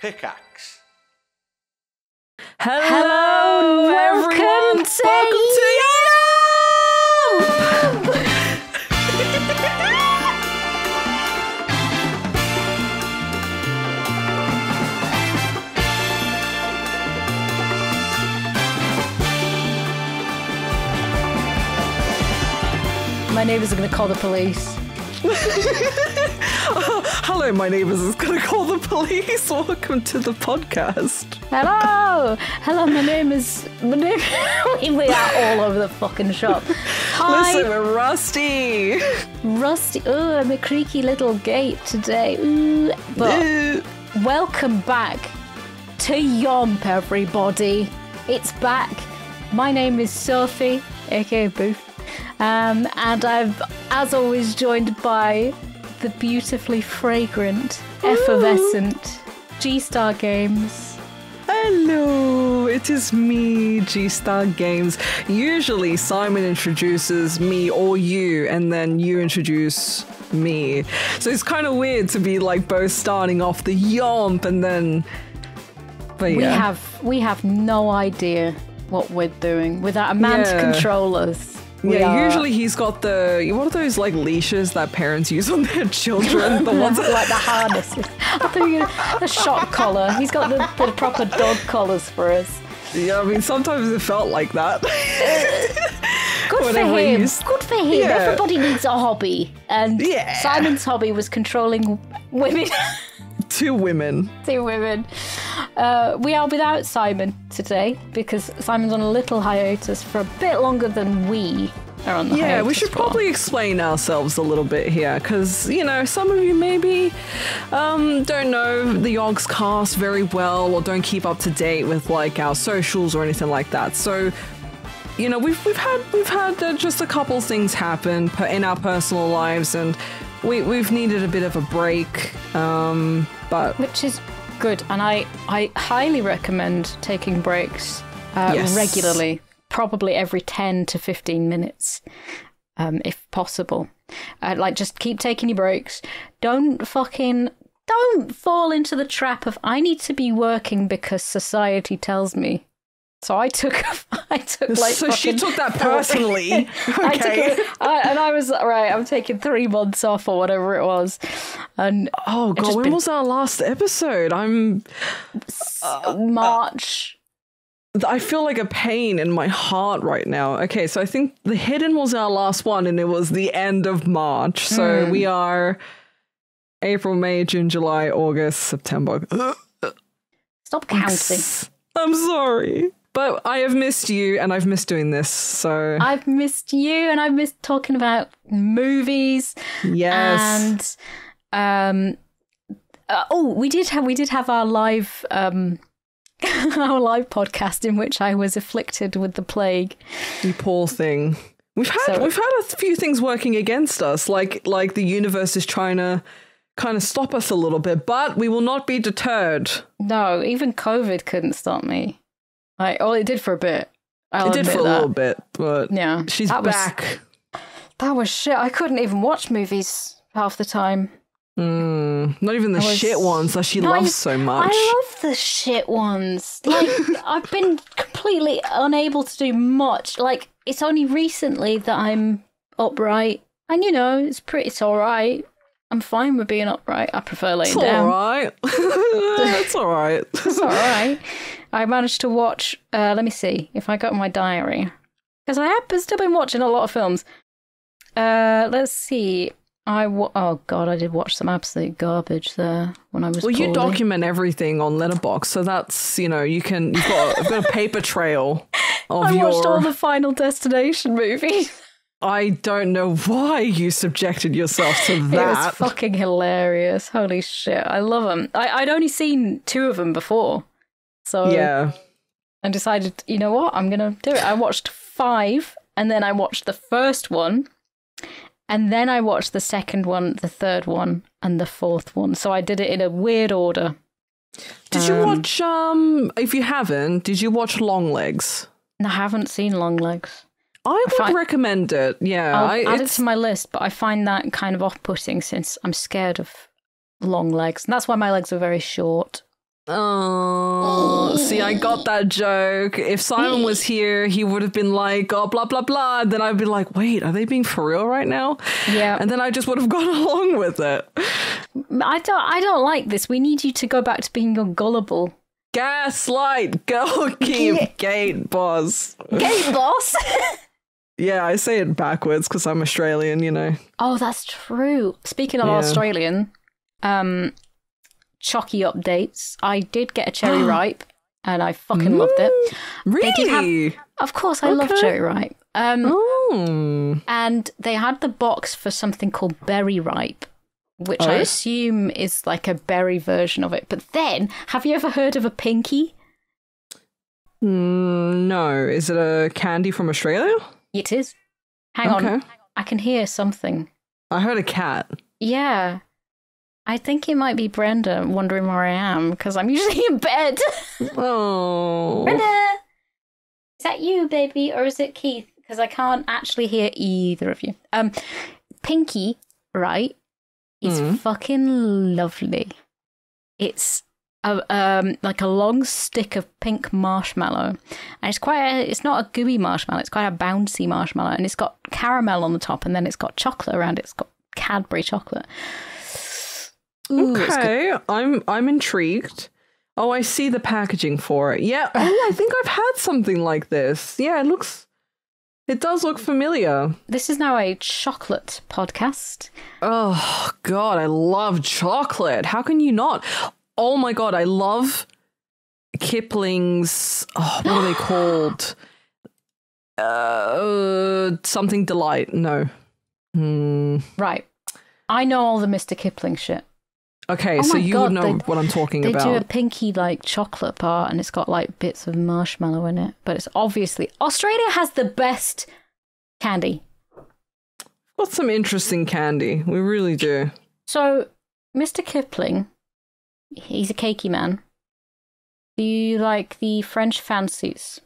Pickaxe. Hello, Hello, welcome everyone. to welcome to My neighbours are going to call the police. Hello, my neighbours is going to call the police. Welcome to the podcast. Hello, hello. My name is. My name. we are all over the fucking shop. Hi, Listen, we're rusty. Rusty. Oh, I'm a creaky little gate today. Ooh. But welcome back to Yomp, everybody. It's back. My name is Sophie, aka Bouphe, um, and I'm, as always, joined by the beautifully fragrant, effervescent G Star Games. Hello, it is me, G Star Games. Usually, Simon introduces me or you, and then you introduce me. So it's kind of weird to be like both starting off the yomp and then. But yeah. We have we have no idea what we're doing without a man to control us. We yeah, are- usually he's got the what are those like leashes that parents use on their children? The ones that... like the harnesses. I thought you the shock collar. He's got the, the proper dog collars for us. yeah, I mean sometimes it felt like that. Good Whatever for him. he's- Good for him. Yeah. Everybody needs a hobby. And Yeah. Simon's hobby was controlling women. Two women. Two women. Uh, we are without Simon today because Simon's on a little hiatus for a bit longer than we are on the Yeah, we should for. probably explain ourselves a little bit here because, you know, some of you maybe um, don't know the Yogscast very well or don't keep up to date with like our socials or anything like that. So, you know, we've, we've had we've had uh, just a couple things happen in our personal lives and we, we've needed a bit of a break. Um, but which is good and i i highly recommend taking breaks uh, Yes. regularly probably every 10 to 15 minutes um, if possible uh, like just keep taking your breaks don't fucking don't fall into the trap of i need to be working because society tells me so I took, I took like. so she took that personally. I took Okay. it, I, and I was right. I'm taking three months off or whatever it was, and Oh god, when been- was our last episode? I'm March. I feel like a pain in my heart right now. Okay, so I think the hidden was our last one, and it was the end of March. So Hmm. we are April, May, June, July, August, September. Stop counting. I'm sorry, but I have missed you, and I've missed doing this. So I've missed you, and I've missed talking about movies. yes, And um, uh, oh, we did have we did have our live um, our live podcast in which I was afflicted with the plague. you poor thing. We've had So- we've had a few things working against us, like like the universe is trying to kind of stop us a little bit, but we will not be deterred. No, even COVID couldn't stop me. I oh, it did for a bit. I'll it did for a that. little bit, but Yeah, she's that was- back. that was shit. I couldn't even watch movies half the time. Mm, not even the was- shit ones that she No, I- loves so much. I love the shit ones. Like I've been completely unable to do much. Like it's only recently that I'm upright, and you know it's pretty. It's all right. I'm fine with being upright. I prefer laying it's down. all right. it's all right. It's all right. I managed to watch. Uh, let me see if I got my diary because I have still been watching a lot of films. Uh, let's see. I wa- oh god, I did watch some absolute garbage there when I was. well, you document everything on Letterboxd, so that's you know you can you've got you've got a paper trail of I your. watched all the Final Destination movies. I don't know why you subjected yourself to that. It was fucking hilarious. Holy shit. I love them. I, I'd only seen two of them before. So yeah, I decided, you know what? I'm going to do it. I watched five and then I watched the first one. And then I watched the second one, the third one, and the fourth one. So I did it in a weird order. did you Um, watch? Um, if you haven't, did you watch Longlegs? I haven't seen Longlegs. I would fi- recommend it. Yeah, I'll I, add it to my list, but I find that kind of off putting since I'm scared of long legs. And that's why my legs are very short. Oh, see, I got that joke. If Simon was here, he would have been like, oh, blah, blah, blah. And then I'd be like, wait, are they being for real right now? Yeah. And then I just would have gone along with it. I don't. I don't like this. We need you to go back to being your gullible. Gaslight, go keep gate boss. Gate boss. Yeah, I say it backwards because I'm Australian, you know. oh, that's true. Speaking of Yeah. Australian, um, chalky updates. I did get a cherry ripe, and I fucking loved it. did have- Really? Of course, I love cherry ripe. Um, and they had the box for something called berry ripe which i Oh. assume is like a berry version of it but then have you ever heard of a pinky Mm, no. Is it a candy from Australia? it is hang on Okay. i can hear something I heard a cat. yeah i think it might be brenda wondering where i am because i'm usually in bed. Oh. brenda! Is that you baby or is it keith? Because i can't actually hear either of you. Um pinky right is Mm. fucking lovely. It's a, um like a long stick of pink marshmallow. And it's quite a, it's not a gooey marshmallow it's quite a bouncy marshmallow and it's got caramel on the top and then it's got chocolate around it. It's got cadbury chocolate Ooh. Okay, I'm I'm intrigued. Oh, I see the packaging for it. Yeah. Oh, I think I've had something like this. Yeah, it looks. It does look familiar. this is now a chocolate podcast Oh God, I love chocolate. How can you not? Oh my God, I love Kipling's. Oh, what are they called? Uh, something delight. No. Hmm. right i know all the mr kipling shit Okay, Oh so you God, would know they- what I'm talking They about. They do a pinky like chocolate bar and it's got like bits of marshmallow in it. But it's obviously Australia has the best candy. Got some interesting candy. We really do. So Mr. Kipling, he's a cakey man. Do you like the French fancies?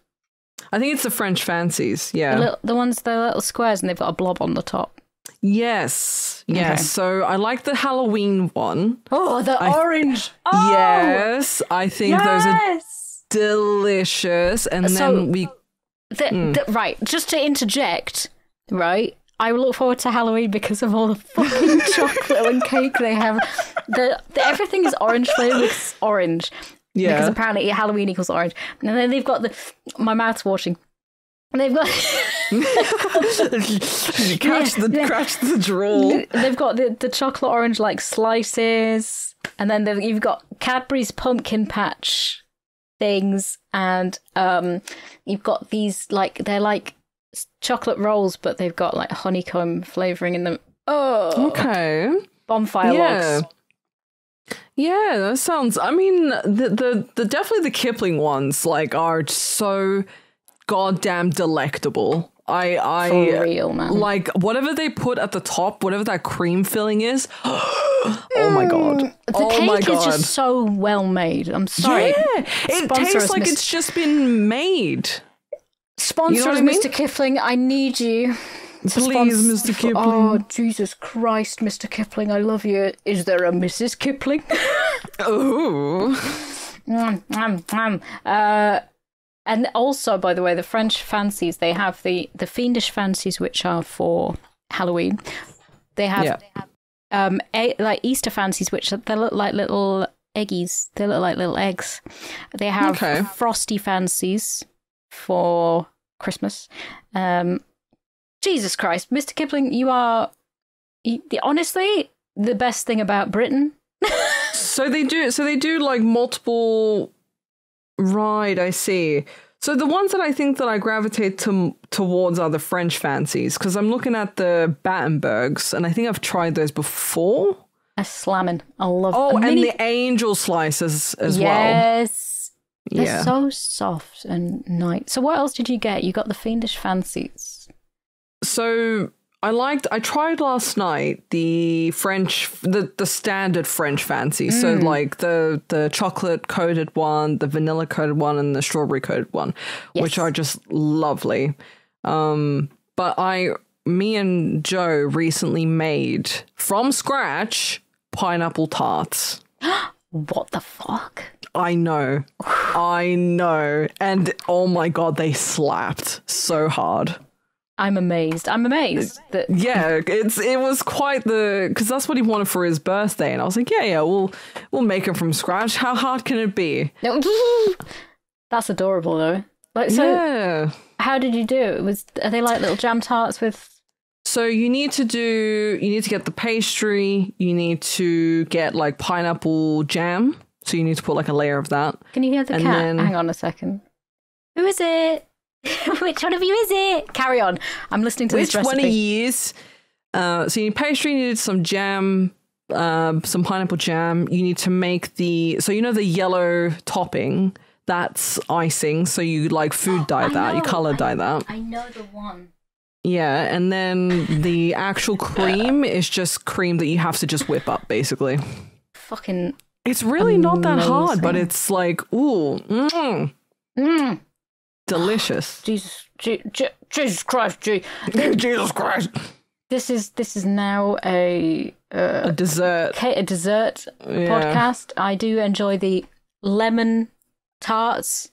I think it's the French fancies. The, Yeah. little, the ones, the little squares, and they've got a blob on the top. Yes. Yes. Okay. So I like the Halloween one. Oh, the I- orange! Oh, yes. I think those are yes! delicious. And So- then we. The, Hmm. the, right, just to interject, right? I look forward to Halloween because of all the fucking chocolate and cake they have. The, the everything is orange flavored. It's orange because apparently Halloween equals orange. And then they've got the my mouth's watering. And they've got crash the Yeah. crash the drawl. they've got the, the chocolate orange like slices, and then you've got Cadbury's pumpkin patch things, and um, you've got these like they're like chocolate rolls, but they've got like honeycomb flavoring in them. Oh, Okay. bonfire Yeah. logs. Yeah, that sounds. I mean, the the the definitely the Kipling ones like are so goddamn delectable. I I For real, man. like whatever they put at the top, whatever that cream filling is. oh my god! Mm, The oh cake my is just so well made. I'm sorry. Yeah, it Sponsor tastes like it's just been made. Sponsor You know I mean? Mr. Kipling. I need you. Please, Mr. Kipling. Oh, Jesus Christ, Mr. Kipling, I love you. Is there a Mrs. Kipling? Oh, Mm, mm, mm. Uh, and also, by the way, the French fancies they have the the fiendish fancies, which are for Halloween. They have Yeah. um a, like Easter fancies, which are- they look like little eggies. They look like little eggs. They have Okay. frosty fancies for Christmas. Um, Jesus Christ, Mr. Kipling, you are you, the, honestly the best thing about Britain. so they do. So they do like multiple. Right, I see. So the ones that I think that I gravitate to, towards are the French fancies because I'm looking at the Battenbergs and I think I've tried those before. A slamming. I love. Oh, and mini- the angel slices as well. yes. They're Yeah. so soft and nice. So what else did you get? You got the fiendish fancies. So I liked. I tried last night the French, the the standard French fancy. So Mm. like the the chocolate coated one, the vanilla coated one, and the strawberry coated one, which are just lovely. Um, but I, me and Joe recently made from scratch pineapple tarts. What the fuck? I know. I know. And oh my god, they slapped so hard. I'm amazed. I'm amazed that Yeah, it's it was quite the because that's what he wanted for his birthday, and I was like, yeah, yeah, we'll we'll make it from scratch. How hard can it be? that's adorable though. Like, so yeah. how did you do it? Was are they like little jam tarts with? So you need to do you need to get the pastry. You need to get like pineapple jam. So you need to put like a layer of that. Can you hear the And cat? then- Hang on a second. Who is it? Which one of you is it? Carry on. I'm listening to Which this one recipe. of years? Uh, so you need pastry. You need some jam. Uh, some pineapple jam. You need to make the so you know the yellow topping. That's icing. So you like food dye that. You color dye that. I know the one. Yeah, and then the actual cream is just cream that you have to just whip up, basically. Fucking. It's really not that hard, but it's like, ooh, mm, Mm, delicious. Jesus, G- G- Jesus Christ, G. Jesus Christ. This is this is now a uh, A dessert. ca- a dessert Yeah. podcast. I do enjoy the lemon tarts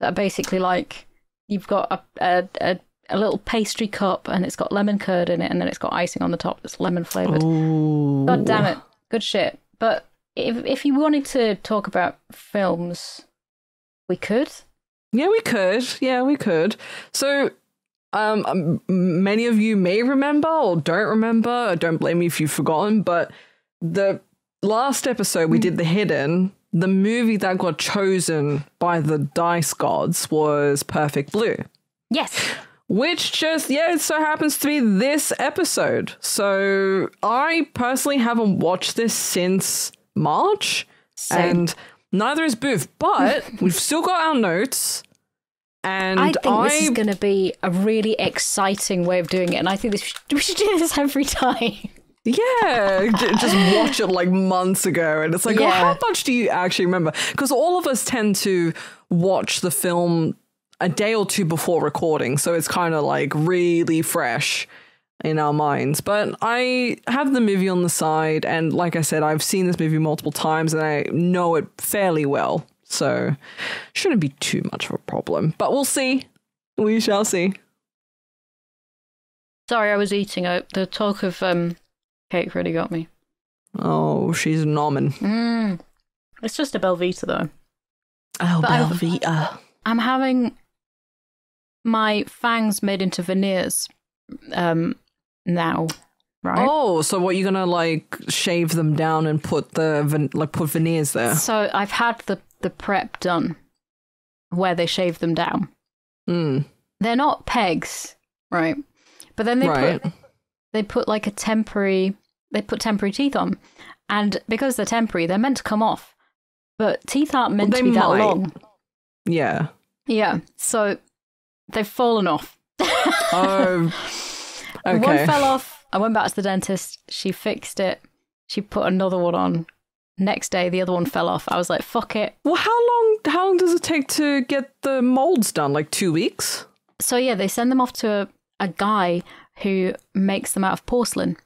that are basically like you've got a, a, a, a little pastry cup and it's got lemon curd in it and then it's got icing on the top that's lemon flavored. Ooh. God damn it. Good shit. But if if you wanted to talk about films, we could. Yeah, we could. Yeah, we could. So, um, many of you may remember or don't remember. Don't blame me if you've forgotten. But the last episode we did the hidden. The movie that got chosen by the dice gods was Perfect Blue. Yes. which just yeah it so happens to be this episode so i personally haven't watched this since march Same. and neither is bouphe but we've still got our notes and I i, think this is going to be a really exciting way of doing it, and I think this we should do this every time. yeah just watch it like months ago and it's like Yeah. how much do you actually remember because all of us tend to watch the film a day or two before recording so it's kind of like really fresh in our minds. But I have the movie on the side, and like I said, I've seen this movie multiple times and I know it fairly well. So shouldn't be too much of a problem. But we'll see. We shall see. Sorry, I was eating. Uh, the talk of um, cake really got me. Oh, she's a Norman. Mm. It's just a Belvita, though. Oh, But I- Belvita. I'm having my fangs made into veneers um, now, right? Oh, so what you're gonna like shave them down and put the like put veneers there? So I've had the, the prep done where they shave them down. Mm, They're not pegs, right? But then they right. put they put like a temporary they put temporary teeth on. And because they're temporary, they're meant to come off. But teeth aren't meant Well, to be that might. long. Yeah. Yeah. So they've fallen off. Oh. Okay. One fell off. I went back to the dentist. She fixed it. She put another one on. Next day, the other one fell off. I was like, fuck it. Well, how long? How long does it take to get the molds done? Like two weeks? So, yeah, they send them off to a, a guy who makes them out of porcelain.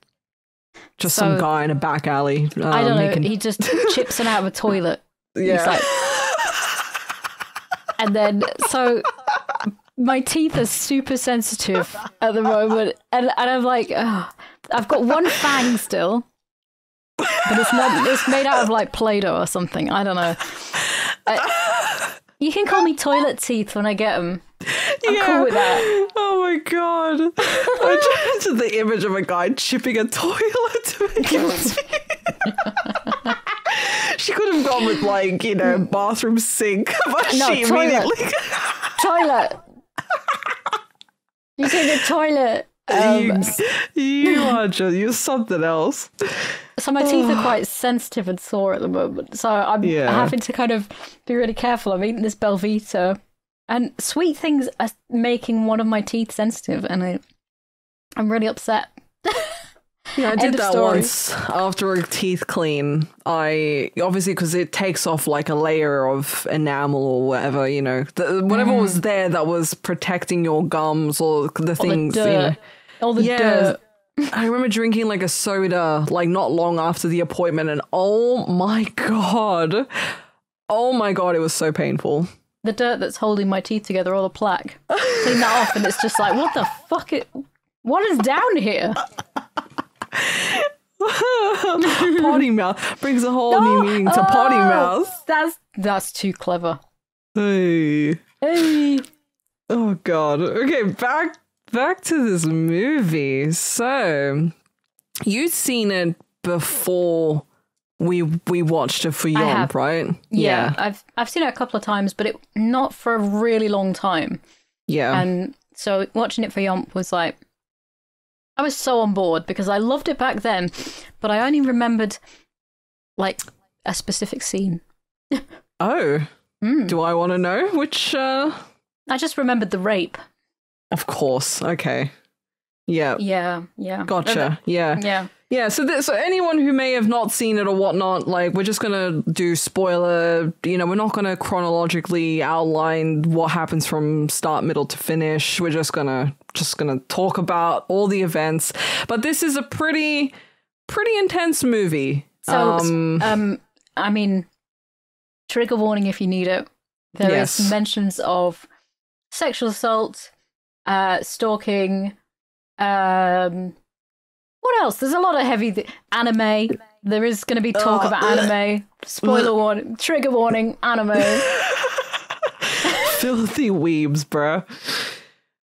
Just So- some guy in a back alley. Uh, I don't know. making- He just chips them out of a toilet. yeah. like- And then, so my teeth are super sensitive at the moment. And, and I'm like, ugh. I've got one fang still. But it's not, it's made out of like Play Doh or something. I don't know. I- you can call me toilet teeth when I get them. I'm yeah. cool with that. Oh my god! I just the image of a guy chipping a toilet to make it. she could have gone with like you know bathroom sink, but No, she toilet. immediately. Toilet. You say the toilet. Um, you, you are just you're something else. So my teeth are quite sensitive and sore at the moment. So I'm Yeah. having to kind of be really careful. I'm eating this Belvita, and sweet things are making one of my teeth sensitive, and I, I'm really upset. Yeah, I did that story. once after a teeth clean. I obviously because it takes off like a layer of enamel or whatever you know, the, whatever Mm. was there that was protecting your gums or the things. the You know. All the Yeah. dirt. I remember drinking like a soda like not long after the appointment, and oh my god, oh my god, it was so painful. The dirt that's holding my teeth together, all the plaque. Clean that off, and it's just like, what the fuck? It, what is down here? potty mouth brings a whole new meaning to oh, potty Oh, mouth. That's that's too clever. Hey. Hey. Oh god. Okay, back back to this movie. So you'd seen it before we we watched it for. Yomp, right? Yeah, I've I've seen it a couple of times, but it not for a really long time. Yeah. And so watching it for Yomp was like, I was so on board because I loved it back then, but I only remembered like a specific scene. oh. Mm. Do I want to know which uh I just remembered the rape. Of course. Okay. Yeah. Yeah, yeah. Gotcha. Yeah. Yeah. Yeah, so th- so anyone who may have not seen it or whatnot, like we're just gonna do spoiler. You know, we're not gonna chronologically outline what happens from start, middle to finish. We're just gonna just gonna talk about all the events. But this is a pretty pretty intense movie. So, um, um, I mean, trigger warning if you need it. There is Yes. mentions of sexual assault, uh, stalking. Um, what else? There's a lot of heavy th- anime. There is going to be talk Oh, about anime. Spoiler warning, trigger warning, anime. filthy weebs, bruh.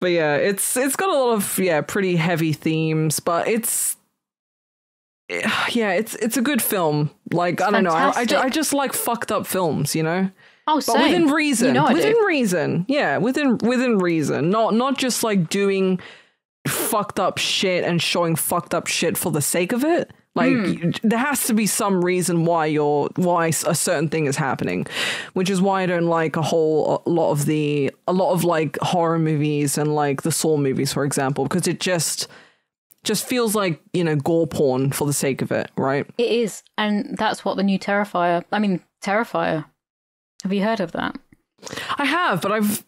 But yeah, it's it's got a lot of yeah pretty heavy themes, but it's yeah it's it's a good film. Like I don't know, I, I, I just like fucked up films, you know. Oh, But same. within reason, You know within reason, yeah, within within reason, not not just like doing fucked up shit and showing fucked up shit for the sake of it. Like hmm. y- there has to be some reason why you're why a certain thing is happening, which is why I don't like a whole a lot of the a lot of like horror movies and like the Saw movies, for example, because it just just feels like you know gore porn for the sake of it, right? It is, and that's what the new Terrifier. I mean, Terrifier. Have you heard of that? I have, but I've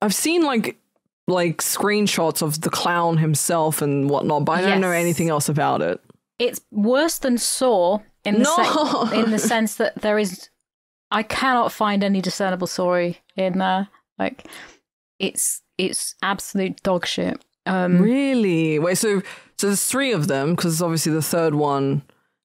I've seen like like screenshots of the clown himself and whatnot, but I don't know anything else about it. It's worse than Saw in the No! sen- in the sense that there is. I cannot find any discernible story in there. Like, it's it's absolute dog shit. Um, Really? Wait, so so there's three of them because obviously the third one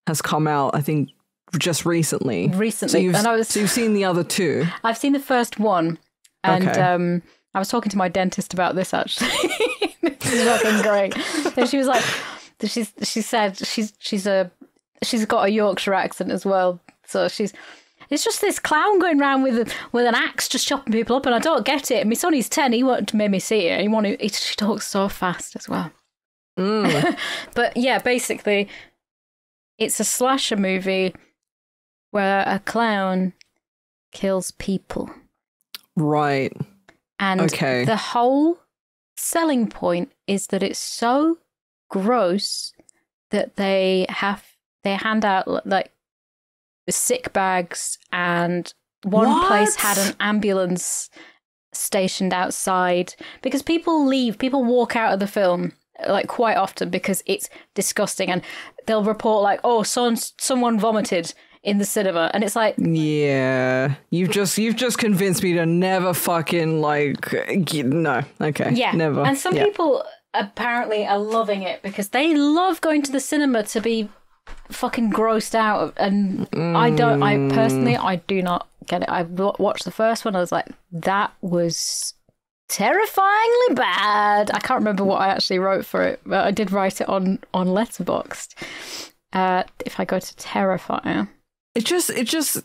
has come out. I think just recently. Recently, you've, and I was so you've seen the other two. I've seen the first one, and Okay. um, I was talking to my dentist about this actually. this is fucking great. And she was like, she's she said she's she's a she's got a Yorkshire accent as well, so she's. It's just this clown going around with a, with an axe, just chopping people up, and I don't get it. My son, he's ten. He won't make me see it. He wanted. He, she talks so fast as well. Mm. But yeah, basically, it's a slasher movie where a clown kills people. right. And Okay. the whole selling point is that it's so gross that they have they hand out like sick bags and one place had an ambulance stationed outside because people leave people walk out of the film like quite often because it's disgusting and they'll report like oh son someone vomited in the cinema and it's like Yeah, you've just you've just convinced me to never fucking like no. Okay, Yeah. never. And some Yeah. people apparently are loving it because they love going to the cinema to be fucking grossed out. And I don't, I Mm. personally, I do not get it. I watched the first one. I was like, that was terrifyingly bad. I can't remember what I actually wrote for it, but I did write it on, on Letterboxd. Uh, if I go to Terrifier. It just it just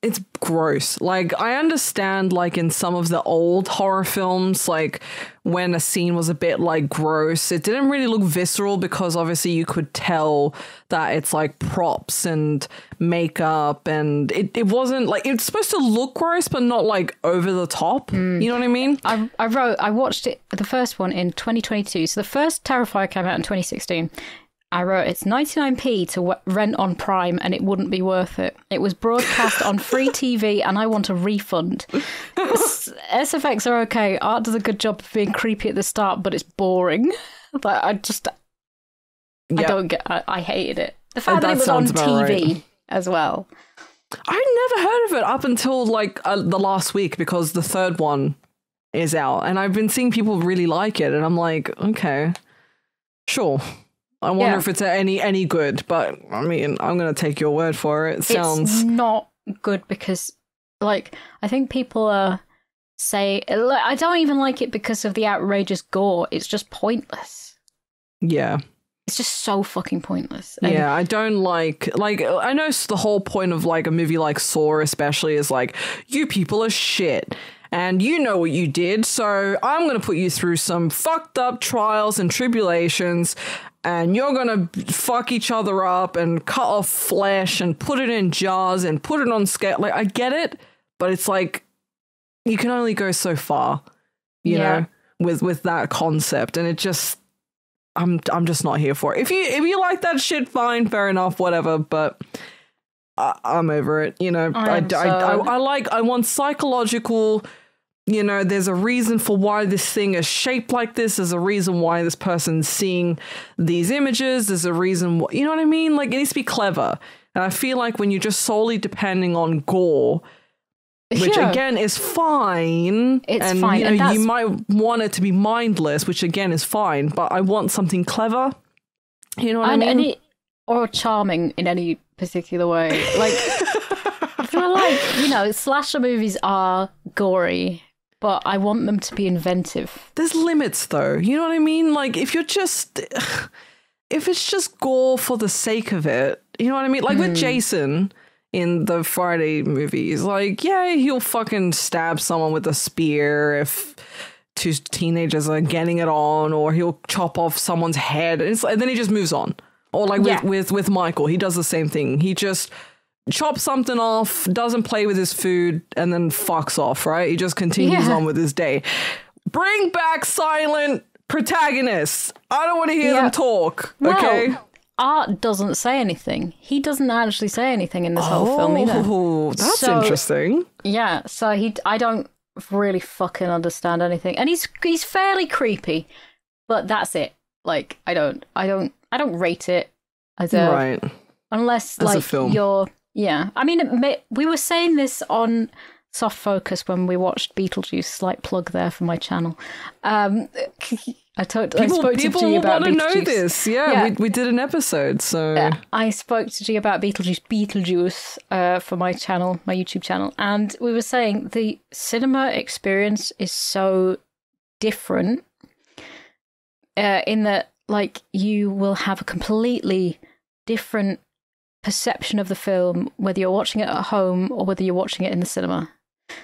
it's gross like i understand like in some of the old horror films like when a scene was a bit like gross it didn't really look visceral because obviously you could tell that it's like props and makeup and it, it wasn't like it's supposed to look gross but not like over the top mm. you know what i mean I, I wrote, I watched it, the first one in 2022. So the first Terrifier came out in 2016. I wrote, it's 99p to w- rent on Prime and it wouldn't be worth it. It was broadcast on free TV and I want a refund. S- SFX are okay. Art does a good job of being creepy at the start, but it's boring. But I just, I don't get. I, I hated it. The fact that, that it was on TV right. as well. I never heard of it up until like uh, the last week because the third one is out, and I've been seeing people really like it, and I'm like, okay, sure. I wonder Yeah. if it's any any good, but I mean, I'm gonna take your word for it. It sounds It's not good because, like, I think people are say I don't even like it because of the outrageous gore. It's just pointless. yeah. It's just so fucking pointless. And Yeah, I don't like like I know the whole point of like a movie like Saw especially is like you people are shit and you know what you did, so I'm going to put you through some fucked up trials and tribulations and you're going to fuck each other up and cut off flesh and put it in jars and put it on scale. Like I get it, but it's like you can only go so far, you Yeah. know, with with that concept and it just I'm I'm just not here for it. If you if you like that shit, fine, fair enough, whatever. But I, I'm over it. You know, I, I'm I, I, I like I want psychological. You know, there's a reason for why this thing is shaped like this. There's a reason why this person's seeing these images. There's a reason. You know what I mean? Like it needs to be clever. And I feel like when you're just solely depending on gore, which Yeah. again is fine. It's and, fine, You, know, and you might want it to be mindless, which again is fine. But I want something clever. You know what I mean? it, or charming in any particular way. Like, I feel like you know, slasher movies are gory, but I want them to be inventive. There's limits, though. You know what I mean? Like if you're just, if it's just gore for the sake of it, you know what I mean? Like Hmm. with Jason in the Friday movies, like yeah, he'll fucking stab someone with a spear if two teenagers are getting it on, or he'll chop off someone's head, and, and then he just moves on. Or like with, with with Michael, he does the same thing. He just chops something off, doesn't play with his food, and then fucks off. Right? He just continues Yeah. on with his day. Bring back silent protagonists. I don't want to hear Yeah. them talk. Well, okay. Art doesn't say anything. He doesn't actually say anything in this whole oh, film either. Oh, that's So- interesting. Yeah, so he, I don't really fucking understand anything, and he's he's fairly creepy, but that's it. Like, I don't, I don't, I don't rate it as a right. unless As a like film. you're yeah i mean may, we were saying this on soft focus when we watched beetlejuice slight plug there for my channel um i talked i People, spoke people to g about want to know beetlejuice this. Yeah, Yeah. We, we did an episode. So Uh, I spoke to G about Beetlejuice, Beetlejuice, uh, for my channel, my YouTube channel, and we were saying the cinema experience is so different. Uh, in that, like, you will have a completely different perception of the film, whether you're watching it at home or whether you're watching it in the cinema.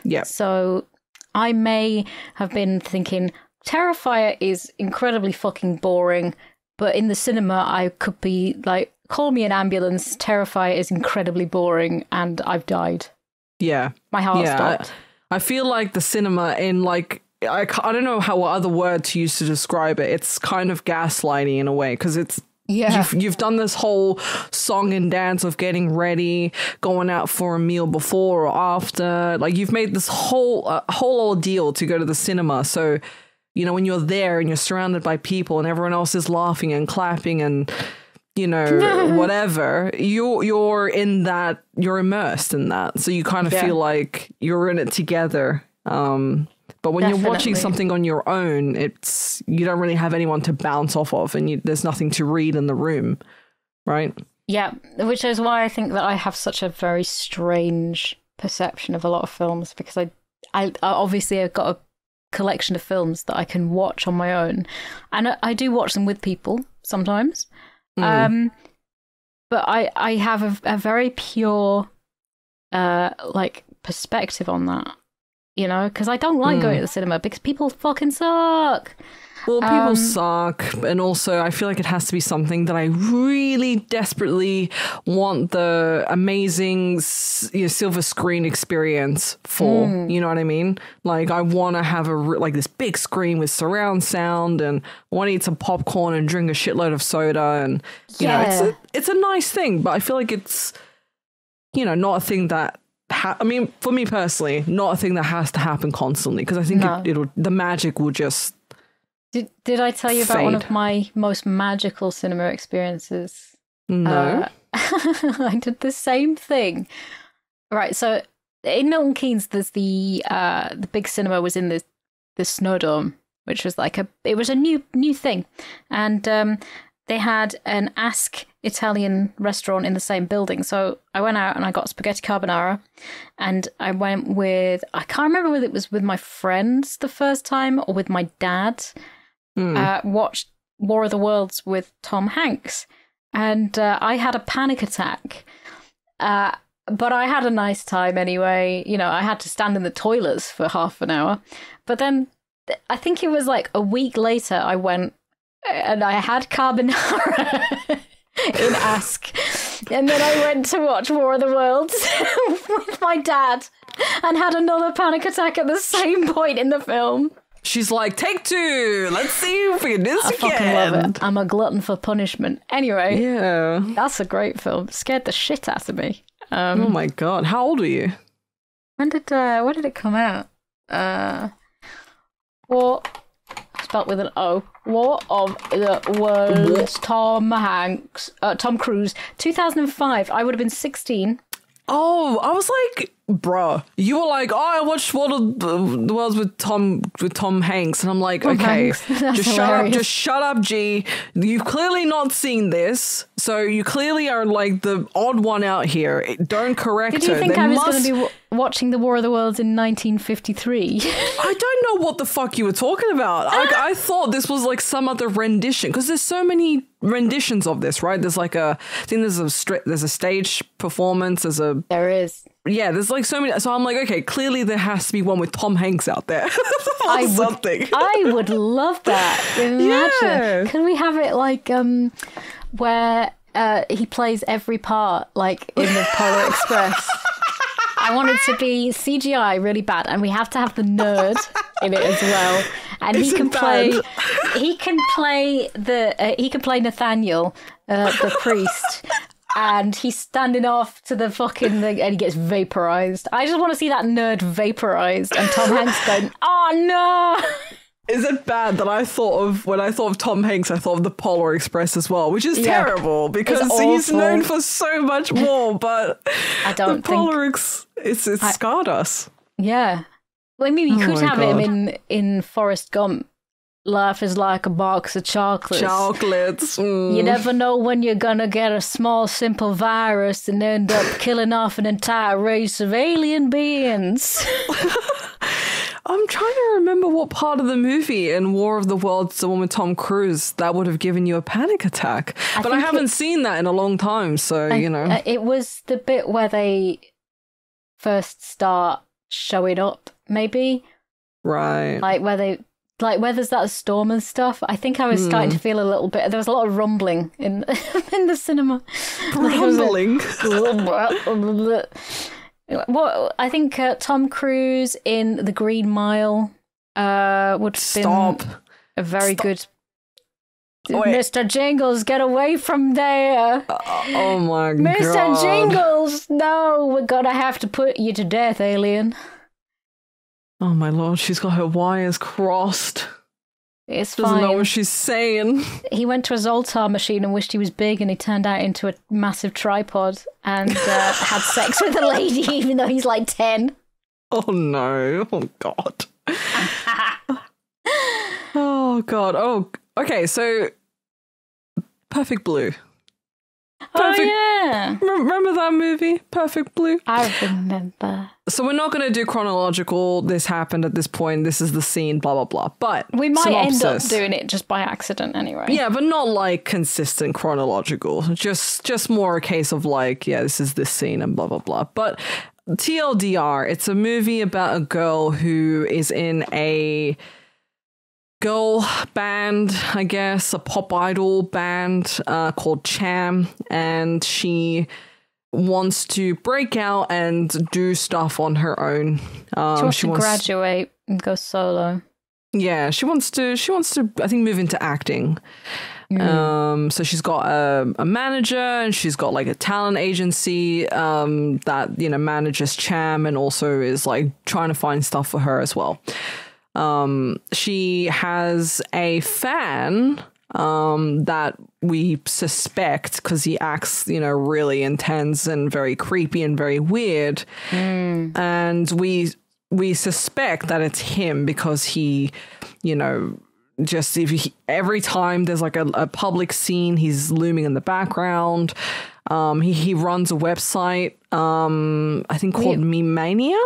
yeah. So I may have been thinking Terrifier is incredibly fucking boring, but in the cinema I could be like, call me an ambulance. Terrifier is incredibly boring, and I've died. Yeah. My heart Yeah, stopped. I feel like the cinema in like I, I don't know how what other word to use to describe it. It's kind of gaslighting in a way because it's Yeah. you've you've done this whole song and dance of getting ready, going out for a meal before or after. Like you've made this whole uh, whole ordeal to go to the cinema. So you know when you're there and you're surrounded by people and everyone else is laughing and clapping and you know whatever you're you're in that you're immersed in that so you kind of Yeah. feel like you're in it together um but when you're watching something on your own it's you don't really have anyone to bounce off of and you, there's nothing to read in the room right Yeah, which is why I think that I have such a very strange perception of a lot of films because I, I, I obviously I've got a collection of films that I can watch on my own, and I, I do watch them with people sometimes. Um, but I, I have a, a very pure, uh, like perspective on that. You know, because I don't like going to the cinema because people fucking suck. Well, people Um, suck, and also I feel like it has to be something that I really desperately want the amazing you know, silver screen experience for. Hmm. You know what I mean? Like I want to have a like this big screen with surround sound, and I want to eat some popcorn and drink a shitload of soda, and you know, it's a, it's a nice thing, but I feel like it's you know not a thing that. Ha- I mean, for me personally, not a thing that has to happen constantly because I think No. it, it'll the magic will just Did, did I tell you about one of my most magical cinema experiences? No. Uh, I did the same thing. Right, so in Milton Keynes, there's the uh, the big cinema was in the the Snowdome, which was like a it was a new new thing, and um, they had an Ask Italian restaurant in the same building. So I went out and I got spaghetti carbonara, and I went with I can't remember whether it was with my friends the first time or with my dad. Hmm. Uh, watched War of the Worlds with Tom Hanks, and uh, I had a panic attack. Uh, but I had a nice time anyway. You know, I had to stand in the toilets for half an hour. But then I think it was like a week later, I went and I had carbonara in Ask. And then I went to watch War of the Worlds with my dad and had another panic attack at the same point in the film. She's like, take two. Let's see if we can do this I again. fucking love it. I'm a glutton for punishment. Anyway, Yeah. that's a great film. Scared the shit out of me. Um, Oh my god. How old were you? When did uh when did it come out? Uh War spelled with an O. War of the Worlds. Tom Hanks. Uh, Tom Cruise. 2005. I would have been 16. Oh, I was like, bruh. You were like, oh, I watched World of the Worlds with Tom with Tom Hanks, and I'm like, okay, Hanks. That's just shut up, just shut up, G. You've clearly not seen this, so you clearly are like the odd one out here. Don't correct Did you her. think There I was must- to be watching the War of the Worlds in 1953? I don't know what the fuck you were talking about. I, I thought this was like some other rendition because there's so many renditions of this, right? There's like a, I think there's a stri- there's a stage performance. There's a there is. yeah. There's like so many. So I'm like, okay, clearly there has to be one with Tom Hanks out there. or I would. I would love that. Imagine. Yeah. Can we have it like um where uh, he plays every part like in the Polar Express? I wanted to be CGI really bad, and we have to have the nerd in it as well. And Is he can play. bad? He can play the. Uh, he can play Nathaniel, uh, the priest. And he's standing off to the fucking thing and he gets vaporized. I just want to see that nerd vaporized and Tom Hanks going, oh no! Is it bad that I thought of when I thought of Tom Hanks, I thought of the Polar Express as well, which is Yeah. terrible because he's known for so much more. But I don't think Polar Express it's it's scarred us. Yeah. Well, I mean, you Oh could have him in in Forrest Gump. Life is like a box of chocolates. Chocolates. mm. You never know when you're gonna get a small, simple virus and end up killing off an entire race of alien beings. I'm trying to remember what part of the movie in War of the Worlds, the one with Tom Cruise, that would have given you a panic attack. but I haven't it- seen that in a long time, so you know. Uh, it was the bit where they first start showing up, maybe right. like where they. Like where there's that storm and stuff, I think I was starting Hmm. to feel a little bit. There was a lot of rumbling in in the cinema. Like, it was a- Rumbling. What I think uh, Tom Cruise in The Green Mile uh, would Stop. a very Stop. good. Wait. Mr. Jingles, get away from there! Oh my Mr. god. Mr. Jingles, no, we're gonna have to put you to death, alien. Oh my lord, she's got her wires crossed. It's Doesn't know what she's saying. He went to a Zoltar machine and wished he was big, and he turned out into a massive tripod and uh, had sex with a lady, even though he's like ten. Oh no. Oh god. oh god. Oh okay, so Perfect Blue. Perfect. Oh yeah, Remember that movie? Perfect Blue? I remember. So we're not going to do chronological. This happened at this point. This is the scene. Blah blah blah. But We might end up doing it just by accident anyway. Yeah, but not like consistent chronological. Just just more a case of like, yeah, this is this scene and blah blah blah. But TLDR, it's a movie about a girl who is in a girl band, I guess, a pop idol band uh, called Cham, and she wants to break out and do stuff on her own. Um, She wants to wants- graduate and go solo. yeah, she wants to. She wants to. I think move into acting. Mm. Um, so she's got a, a manager and she's got like a talent agency um, that you know manages Cham and also is like trying to find stuff for her as well. um, she has a fan um, that we suspect because he acts, you know, really intense and very creepy and very weird, and we we suspect that it's him because he, you know, just if he, every time there's like a, a public scene, he's looming in the background. Um, he he runs a website, um, I think called Meme Mania.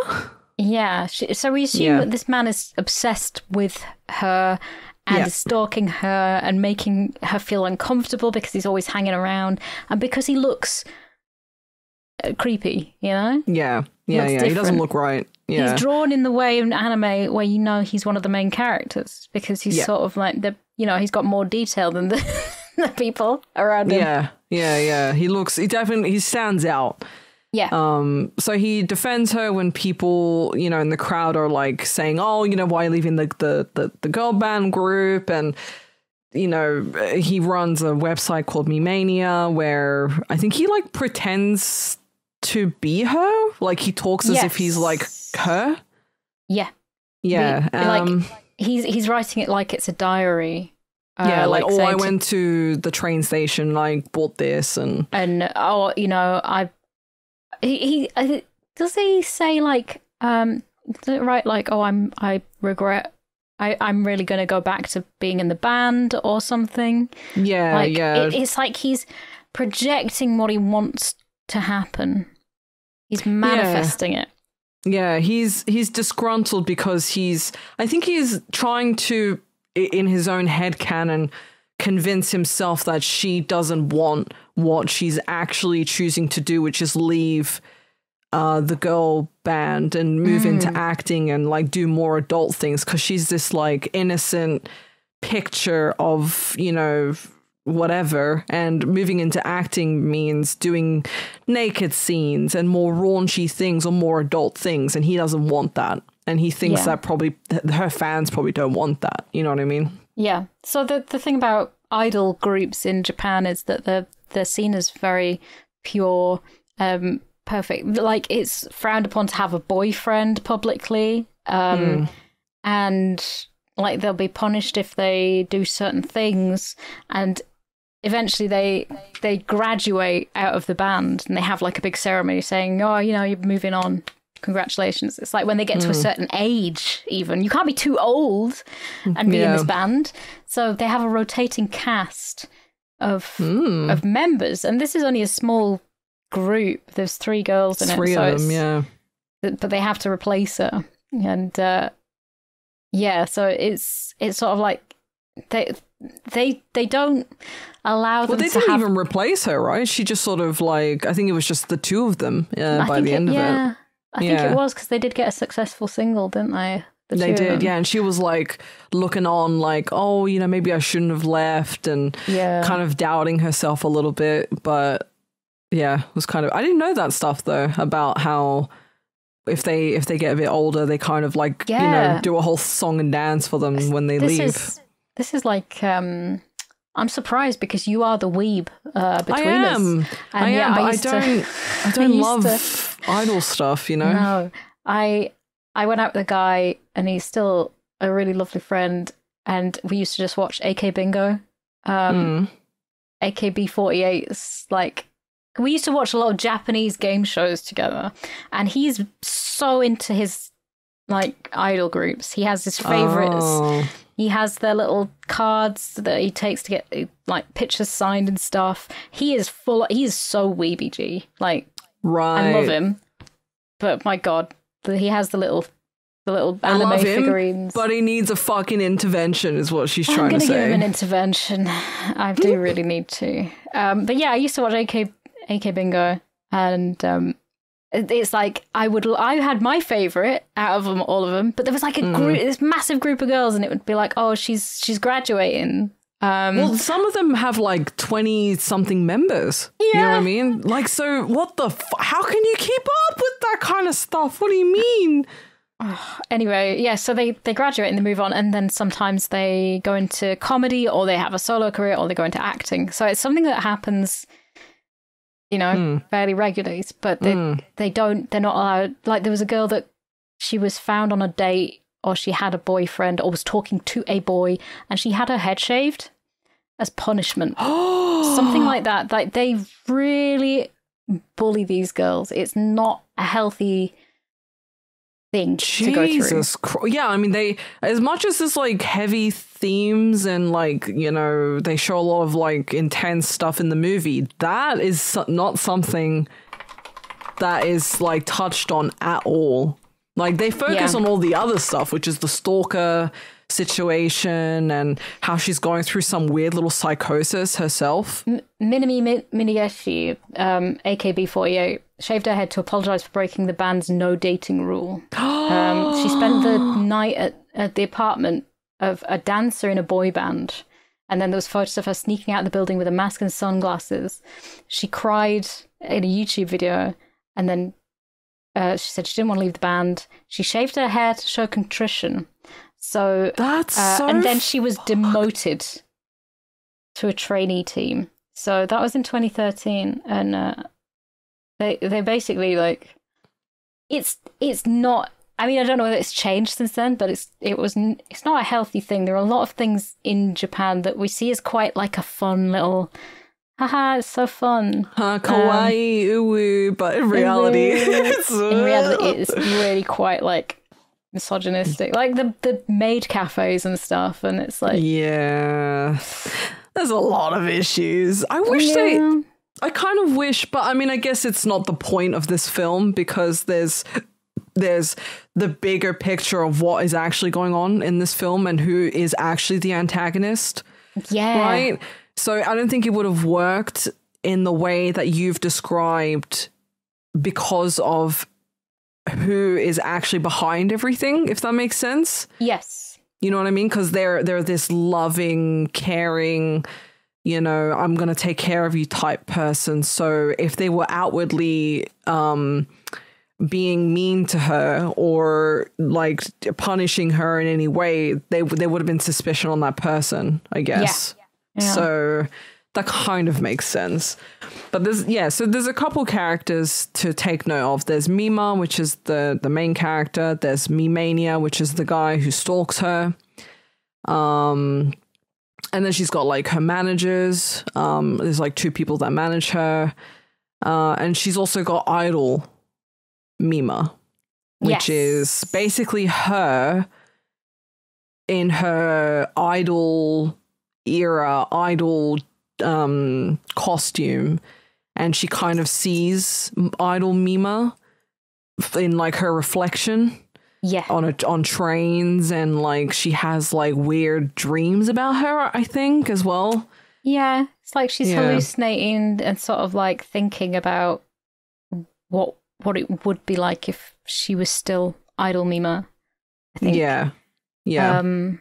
Yeah. She, so we assume Yeah. that this man is obsessed with her and Yeah. stalking her and making her feel uncomfortable because he's always hanging around and because he looks uh, creepy, you know? Yeah, yeah, yeah. He doesn't look right. Yeah, He's drawn in the way of an anime where you know he's one of the main characters because he's Yeah. sort of like the, you know, he's got more detail than the, the people around him. yeah, yeah, yeah. He looks. He definitely he stands out. Yeah. Um, so he defends her when people, you know, in the crowd are like saying, "Oh, you know, why are you leaving the the the, the girl band group?" And you know, he runs a website called Memania where I think he like pretends to be her. Like he talks as if he's like her. yeah. Yeah. The- like, um, He's he's writing it like it's a diary. Uh, yeah, like, oh, I went to the train station, like bought this, and and oh, you know, I he, he I does he say like um right like oh I'm I regret I I'm really gonna go back to being in the band or something. yeah, like yeah, it, it's like he's projecting what he wants to happen. He's manifesting it. Yeah, he's he's disgruntled because he's I think he's trying to in his own head canon convince himself that she doesn't want what she's actually choosing to do, which is leave uh the girl band and move into acting and like do more adult things because she's this like innocent picture of, you know, whatever. And moving into acting means doing naked scenes and more raunchy things or more adult things and he doesn't want that. And he thinks Yeah. that probably her fans probably don't want that. You know what i mean? Yeah. So the the thing about idol groups in Japan is that they're they're seen as very pure, um, perfect. Like it's frowned upon to have a boyfriend publicly, um, and like they'll be punished if they do certain things, and eventually they they graduate out of the band and they have like a big ceremony saying, "Oh, you know, you're moving on." Congratulations. It's like when they get to a certain age, even. You can't be too old and be in this band. So they have a rotating cast of Hmm. of members. And this is only a small group. There's three girls in three it. so of them yeah but they have to replace her and uh yeah so it's it's sort of like they they they don't allow well them they to didn't have even replace her right she just sort of like i think it was just the two of them uh, by the it- end of it yeah i think Yeah. it was because they did get a successful single didn't they The they did yeah and she was like looking on like oh you know maybe i shouldn't have left and yeah. kind of doubting herself a little bit, but yeah, it was kind of I didn't know that stuff though about how if they if they get a bit older, they kind of like you know do a whole song and dance for them when they this leave. is this is like um i'm surprised because you are the weeb uh I between am, us and I yeah, am, but I, to- don't, I don't used love idol stuff, you know. No, I I went out with a guy, and he's still a really lovely friend, and we used to just watch AKBingo, um, Mm. AKB48. Like we used to watch a lot of Japanese game shows together, and he's so into his like idol groups. He has his favorites. Oh, He has their little cards that he takes to get like pictures signed and stuff. He is full. He is so weeby G. Like right. I love him, but my god, he has the little, the little I anime love him, figurines. but he needs a fucking intervention, is what she's trying I'm trying gonna to give him an intervention. I do really need to. Um, but yeah, I used to watch AK AKBingo, and um, it- it's like I would. I had my favorite out of them, all of them, but there was like a Mm. group, this massive group of girls, and it would be like, oh, she's she's graduating. Um, Well, some of them have like 20 something members. You know what I mean? Like, so what the f- How can you keep up with that kind of stuff? What do you mean? anyway, yeah, so they they graduate and they move on, and then sometimes they go into comedy, or they have a solo career, or they go into acting. So it's something that happens, you know, Mm. fairly regularly. But they Mm. they don't. They're not allowed. Like there was a girl that she was found on a date or she had a boyfriend or was talking to a boy and she had her head shaved as punishment. Something like that. Like they really bully these girls. It's not a healthy thing to go through. Christ. Yeah, I mean, they, as much as there's like heavy themes and like, you know, they show a lot of like intense stuff in the movie, that is not something that is like touched on at all. Like, they focus Yeah. on all the other stuff, which is the stalker situation and how she's going through some weird little psychosis herself. Minami Mi- Minegishi, um, AKB48, shaved her head to apologize for breaking the band's no dating rule. um, she spent the night at, at the apartment of a dancer in a boy band. And then there was photos of her sneaking out of the building with a mask and sunglasses. She cried in a YouTube video, and then uh, she said she didn't want to leave the band. She shaved her hair to show contrition. So That's uh, so. and then she was demoted to a trainee team. So that was in 2013, and uh, they they basically like it's it's not. I mean, I don't know whether it's changed since then, but it's it was it's not a healthy thing. There are a lot of things in Japan that we see as quite like a fun little, haha, it's so fun. Huh, kawaii, um, ooh, but in reality, it's, in uh, reality, it's really quite like misogynistic, like the the maid cafes and stuff, and it's like Yeah. There's a lot of issues. I wish they I kind of wish, but I mean I guess it's not the point of this film because there's there's the bigger picture of what is actually going on in this film and who is actually the antagonist, Yeah. right? So I don't think it would have worked in the way that you've described because of who is actually behind everything, if that makes sense. Yes. You know what I mean? Because they're they're this loving, caring, you know, I'm gonna take care of you type person. So if they were outwardly um being mean to her or like punishing her in any way, they there would have been suspicion on that person, I guess. Yeah. So that kind of makes sense. But there's yeah, so there's a couple characters to take note of. There's Mima, which is the the main character. There's Mimania, which is the guy who stalks her. Um and then she's got like her managers. Um there's like two people that manage her. Uh and she's also got Idol Mima, which Yes. is basically her in her idol era, idol um, costume, and she kind of sees idol Mima in like her reflection Yeah. on a, on trains, and like she has like weird dreams about her. I think as well. Yeah. It's like she's Yeah. hallucinating and sort of like thinking about what what it would be like if she was still idol Mima. I think. Yeah, yeah, Um,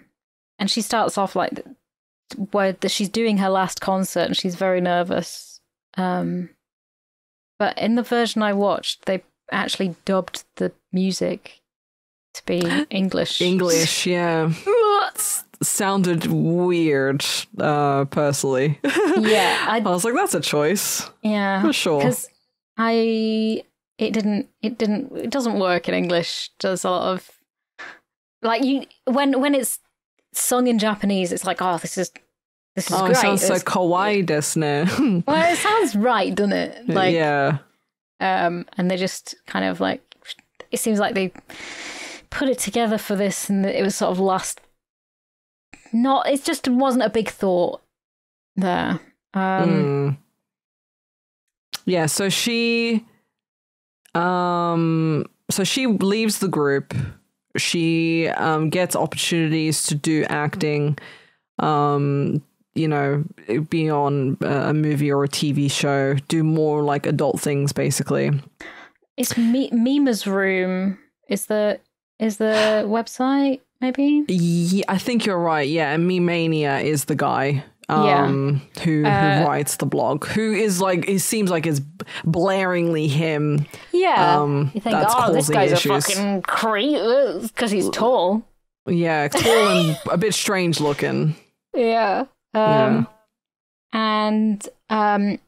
and she starts off like where the, she's doing her last concert and she's very nervous. Um, but in the version I watched, they actually dubbed the music to be English. English. Yeah, sounded weird. Uh, personally, yeah, I I was like, that's a choice yeah for sure. because I it didn't it didn't it doesn't work in English. Does a lot of like you when when it's sung in Japanese, it's like oh this is this is Oh, it great. sounds so It's- kawaii desu ne. well, it sounds right, doesn't it? Like yeah. um, and they just kind of like it seems like they put it together for this, and it was sort of last. Not it just wasn't a big thought there. Um, Mm. Yeah, so she um so she leaves the group. She um gets opportunities to do acting um you know, be on a movie or a TV show, do more like adult things basically. It's Mi- Mima's room. Is the is the website maybe? Yeah, I think you're right. Yeah, and Me is the guy um who Uh, writes the blog. Who is like it seems like it's blaringly him. Yeah. Um, you think, that's oh, this guy's issues. a fucking creep because he's tall. Yeah, tall and a bit strange looking. Yeah. Um, And um,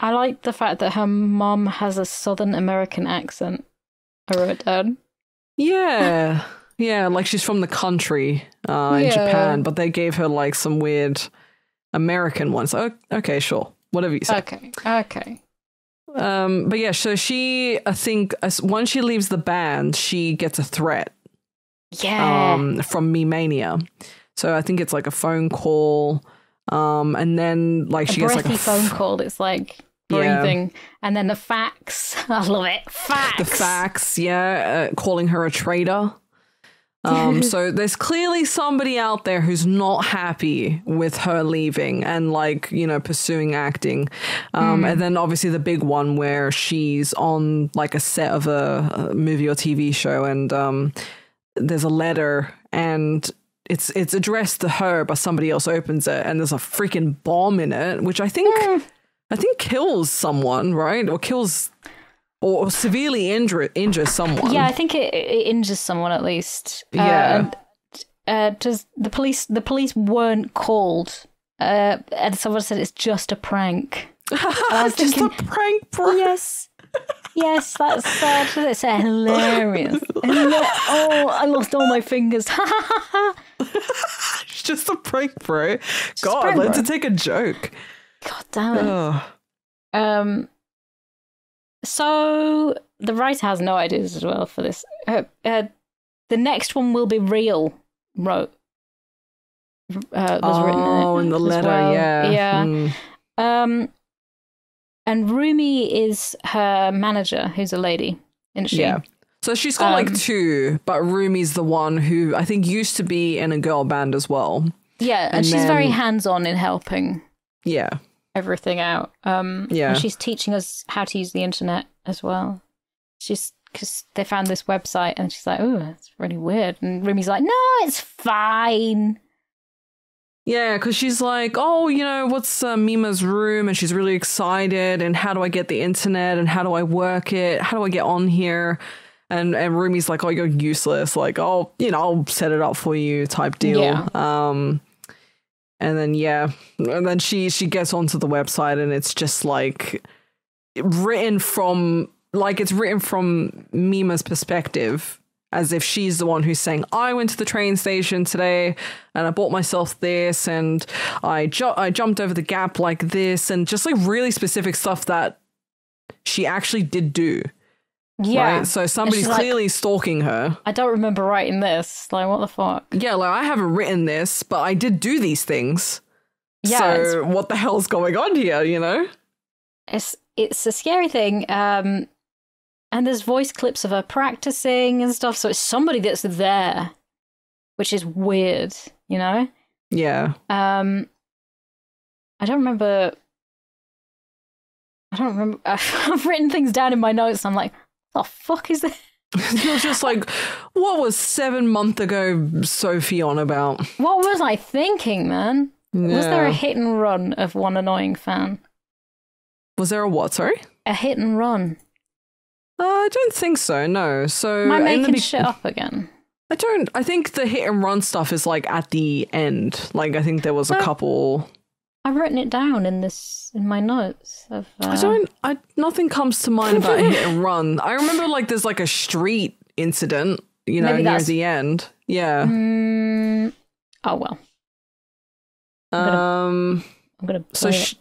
I like the fact that her mom has a Southern American accent. I wrote down. Yeah. Yeah, like she's from the country uh, in Yeah. Japan, but they gave her like some weird American ones. Oh, okay, sure, whatever you say. Okay. Okay. Um, but yeah, so she, I think, as once she leaves the band, she gets a threat Yeah. um, from Me Mania. So I think it's like a phone call, um, and then like a she gets breathy like a phone call. It's like Yeah. breathing, and then the fax. I love it. Fax. the fax, yeah, uh, calling her a traitor. Um, so there's clearly somebody out there who's not happy with her leaving and like you know pursuing acting, um, and then obviously the big one where she's on like a set of a, a movie or TV show and um, there's a letter and it's it's addressed to her but somebody else opens it and there's a freaking bomb in it which I think I think kills someone right? Or kills or severely injure injures someone. Yeah, I think it, it injures someone at least. Uh, Yeah. and, uh, does the police? The police weren't called, uh, and someone said it's just a prank. I was just a prank, bro. Yes. Yes, that's sad. It's uh, hilarious. oh, I lost all my fingers. It's just a prank, bro. a God, prank, learn bro. to take a joke. God damn it. Um. So the writer has no ideas as well for this. Uh, uh, the next one will be real. Wrote. Uh, was written in, oh, in the letter, well. yeah. yeah. Mm. Um, and Rumi is her manager, who's a lady, isn't she? Yeah. So she's got like Um, two, but Rumi's the one who I think used to be in a girl band as well. Yeah, and, And she's very hands-on in helping Yeah. Everything out. Um, Yeah. and she's teaching us how to use the internet as well. She's because they found this website, and she's like, "Oh, that's really weird." And Rumi's like, "No, it's fine." Yeah, because she's like, oh, you know, what's uh, Mima's room? And she's really excited. And how do I get the internet? And how do I work it? How do I get on here? And and Rumi's like, oh, you're useless. Like, oh, you know, I'll set it up for you, type deal. Yeah. Um, and then yeah, and then she she gets onto the website, and it's just like written from like it's written from Mima's perspective as if she's the one who's saying, I went to the train station today and I bought myself this and I, ju- I jumped over the gap like this and just like really specific stuff that she actually did do. Yeah. Right. So somebody's like- clearly stalking her. I don't remember writing this. Like, what the fuck? Yeah, like I haven't written this, but I did do these things. Yeah, So what the hell's going on here, you know? it's it's a scary thing. Um, and there's voice clips of her practicing and stuff. So it's somebody that's there, which is weird, you know. Yeah. Um, I don't remember. I don't remember. I've written things down in my notes. I'm like, the fuck is this? You're just like, what was seven month ago Sophie on about? What was I thinking, man? Was there a hit and run of one annoying fan? Was there a what? Sorry? A hit and run? Uh, I don't think so. No. So Am I making be- shit up again? I don't. I think the hit and run stuff is like at the end. Like I think there was a Oh. couple. I've written it down in this in my notes. Of, uh, I don't. I nothing comes to mind about hit and run. I remember like there's like a street incident. You know, Maybe near that's- the end. Yeah. Mm, oh well, gonna Um. I'm gonna. So. Sh-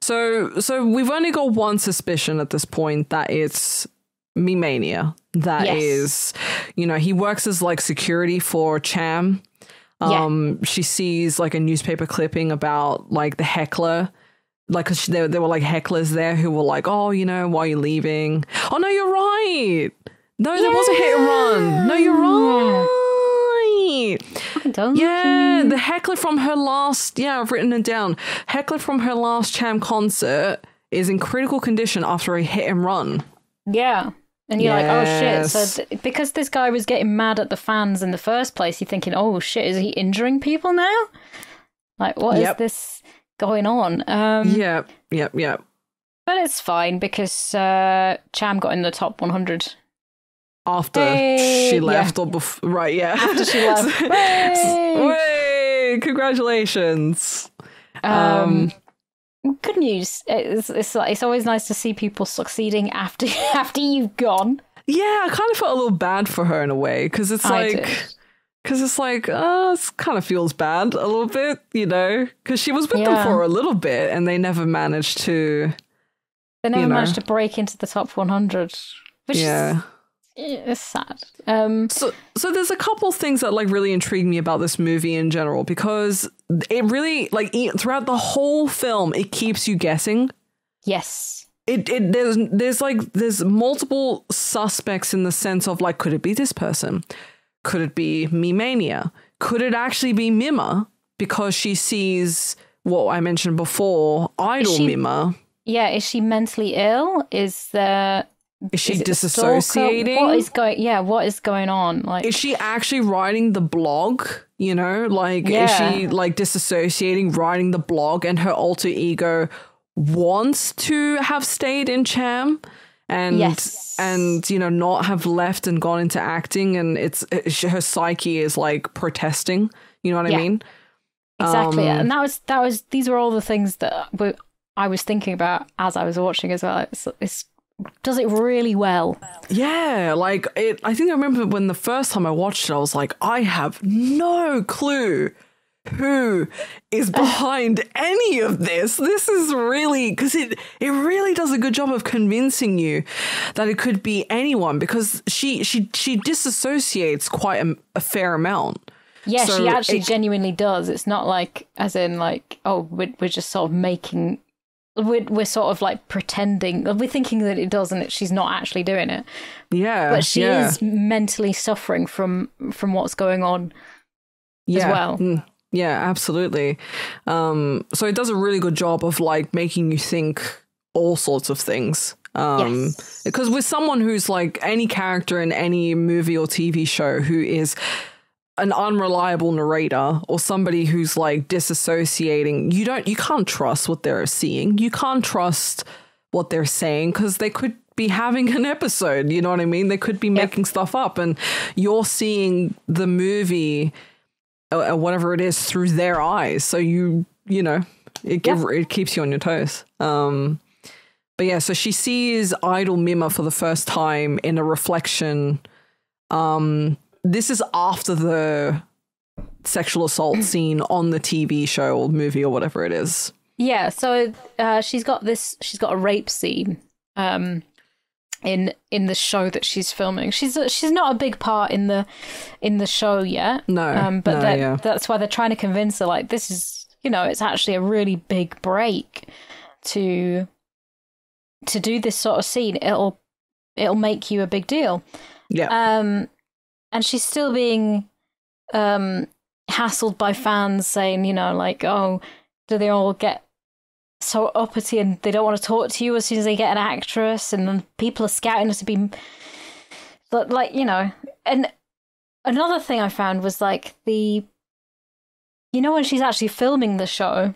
so. So we've only got one suspicion at this point that it's Mimania. That Yes. is, you know, he works as like security for Cham. Yeah. Um, she sees like a newspaper clipping about like the heckler. Like 'cause there, there were like hecklers there who were like, "Oh, you know, why are you leaving?" Oh no, you're right. No, there was a hit and run. No, you're right. Don't Yeah, you? the heckler from her last. Yeah, I've written it down. Heckler from her last Cham concert is in critical condition after a hit and run. Yeah. And you're like, oh shit. So th- because this guy was getting mad at the fans in the first place, you're thinking, oh shit, is he injuring people now? Like, what is Yep. this going on? Um, Yep, yep, yep. But it's fine because uh, Cham got in the top 100. After Hey, she yeah. left or before, right? Yeah. After she left. Hooray! Way! Congratulations. Um, good news. It's, it's it's always nice to see people succeeding after after you've gone. Yeah, I kind of felt a little bad for her in a way because it's I like. Because it's like, uh, it kind of feels bad a little bit, you know? Because she was with Yeah. them for a little bit and they never managed to. They never You know. managed to break into the top 100, which yeah. is it's sad. Um, So, so there's a couple things that like really intrigue me about this movie in general because it really like throughout the whole film it keeps you guessing. yes. It, it there's there's like there's multiple suspects in the sense of like could it be this person? Could it be Mimania? Could it actually be Mima because she sees what I mentioned before, idol she- Mima? Yeah, is she mentally ill? Is there Is she is disassociating? What is going? Yeah, what is going on? Like, is she actually writing the blog you know like Yeah. is she like disassociating writing the blog and her alter ego wants to have stayed in cham and Yes. and you know not have left and gone into acting and it's it, her psyche is like protesting you know what Yeah. i mean exactly, um, and that was that was. These were all the things that were, I was thinking about as I was watching as well. It's, it's does it really well. Yeah, like it. I think I remember when the first time I watched it, I was like, I have no clue who is behind any of this. This is really because it it really does a good job of convincing you that it could be anyone because she she she disassociates quite a, a fair amount. Yeah, So she actually it- genuinely does. It's not like as in like oh we're we're just sort of making. We're, we're sort of like pretending. We're thinking that it does, and it, she's not actually doing it. Yeah, But she yeah, is mentally suffering from from what's going on. yeah, well. mm, yeah, absolutely. Um, so it does a really good job of like making you think all sorts of things. Um, yes. because with someone who's like any character in any movie or TV show who is an unreliable narrator or somebody who's like disassociating, you don't you can't trust what they're seeing. You can't trust what they're saying because they could be having an episode, you know what I mean? They could be making stuff up and you're seeing the movie uh, uh, whatever it is through their eyes. So you, you know, it Yeah. it keeps you on your toes. Um but yeah, so she sees Idol Mima for the first time in a reflection. Um, this is after the sexual assault scene on the TV show or movie or whatever it is. Yeah, so uh, she's got this. She's got a rape scene um, in in the show that she's filming. She's she's not a big part in the in the show yet. No, um, but no, that, yeah. that's why they're trying to convince her. Like this is, you know, it's actually a really big break to to do this sort of scene. It'll it'll make you a big deal. Yeah. Um, and she's still being um hassled by fans saying, you know, like, oh, do they all get so uppity and they don't want to talk to you as soon as they get an actress? And then people are scouting her to be, but like, you know, and another thing I found was like the, you know, when she's actually filming the show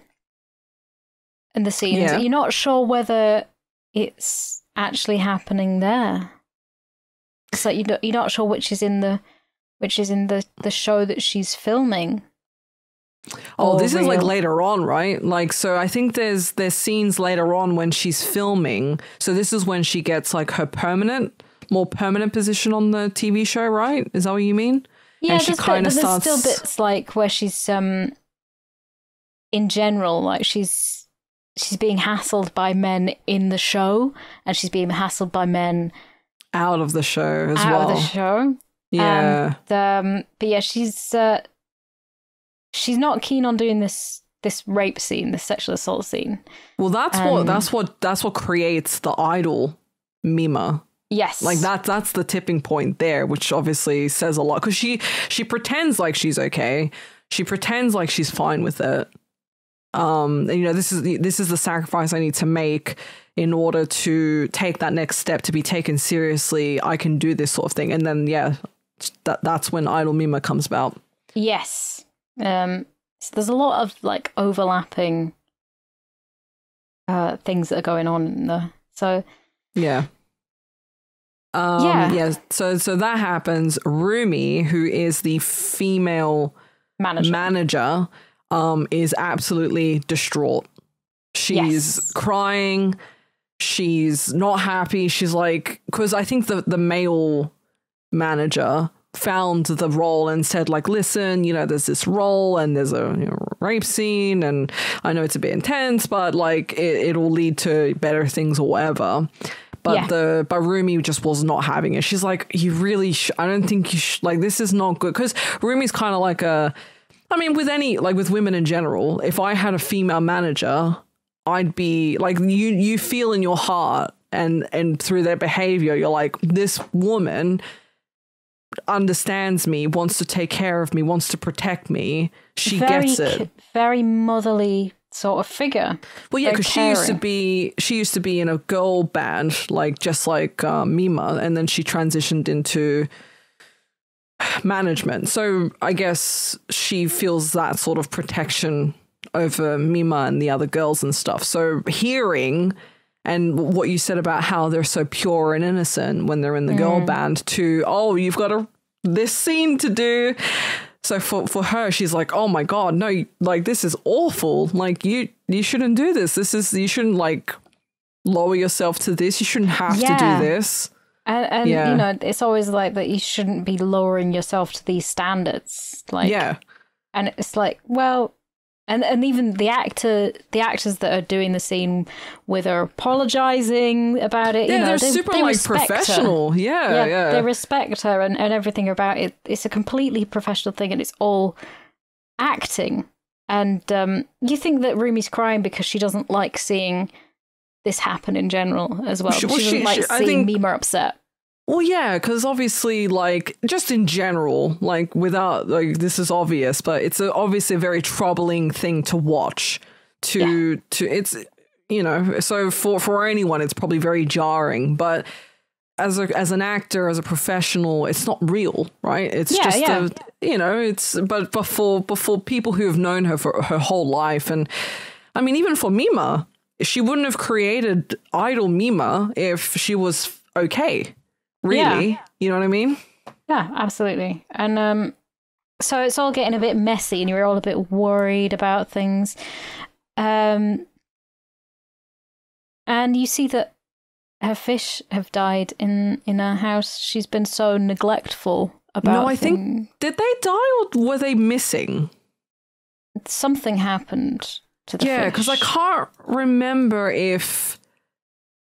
and the scenes, Yeah. you're not sure whether it's actually happening there. It's like you don't, you're not sure which is in the which is in the the show that she's filming. Oh, this is like later on, right? Like, so I think there's there's scenes later on when she's filming. So this is when she gets like her permanent, more permanent position on the TV show, right? Is that what you mean? Yeah, And she kinda but there's still bits like where she's um in general like she's she's being hassled by men in the show and she's being hassled by men Out of the show as out well. of the show. Yeah. Um, but yeah, she's uh, she's not keen on doing this this rape scene, this sexual assault scene. well, that's what um, that's what that's what creates the idol Mima. Yes, Like that that's the tipping point there, which obviously says a lot cuz she she pretends like she's okay. She pretends like she's fine with it. Um and, you know, this is the, this is the sacrifice I need to make in order to take that next step to be taken seriously. I can do this sort of thing. And then yeah, that that's when idol Mima comes about. Yes. Um, so there's a lot of like overlapping uh, things that are going on in the so Yeah. Um, Yeah. yeah. So so that happens. Rumi, who is the female manager. manager, um, is absolutely distraught. She's Yes. crying. She's not happy. She's like, because I think the the male manager found the role and said like listen you know there's this role and there's a you know, rape scene and i know it's a bit intense but like it, it'll lead to better things or whatever but Yeah. the but Rumi just was not having it. She's like, you really, sh- I don't think you sh- like this is not good because Rumi's kind of like a, I mean, with any like with women in general, if I had a female manager, I'd be like you you feel in your heart and and through their behavior, you're like this woman understands me, wants to take care of me, wants to protect me. She very, gets it. very motherly sort of figure. Well, yeah, because she used to be she used to be in a girl band, like just like uh, Mima, and then she transitioned into management. So I guess she feels that sort of protection over Mima and the other girls and stuff. So hearing and what you said about how they're so pure and innocent when they're in the girl mm. band to oh you've got a this scene to do so for for her she's like oh my god no like this is awful like you you shouldn't do this this is you shouldn't like lower yourself to this you shouldn't have Yeah. to do this And, and Yeah. you know, it's always like that you shouldn't be lowering yourself to these standards. Like, yeah and it's like, well, and and even the actor, the actors that are doing the scene with her apologizing about it, yeah you know, they're they, super they like professional yeah Yeah, yeah, they respect her and, and everything about it. It's a completely professional thing, and it's all acting. And um, you think that Rumi's crying because she doesn't like seeing this happen in general as well. She- She, well, doesn't she- like she- seeing think- Mima upset. Well, yeah, because obviously, like, just in general, like, without, like, this is obvious, but it's a, obviously a very troubling thing to watch. To, to, it's, you know, so for for anyone, it's probably very jarring. But as a as an actor, as a professional, it's not real, right? It's Yeah, just yeah. a, you know, it's but but for but for people who have known her for her whole life, and I mean, even for Mima, she wouldn't have created Idol Mima if she was okay. Really, Yeah. you know what I mean? Yeah, absolutely. And um, so it's all getting a bit messy, and you're all a bit worried about things. Um, and you see that her fish have died in in her house. She's been so neglectful about. No, I think- Did they die or were they missing? something happened to the Yeah, because I can't remember if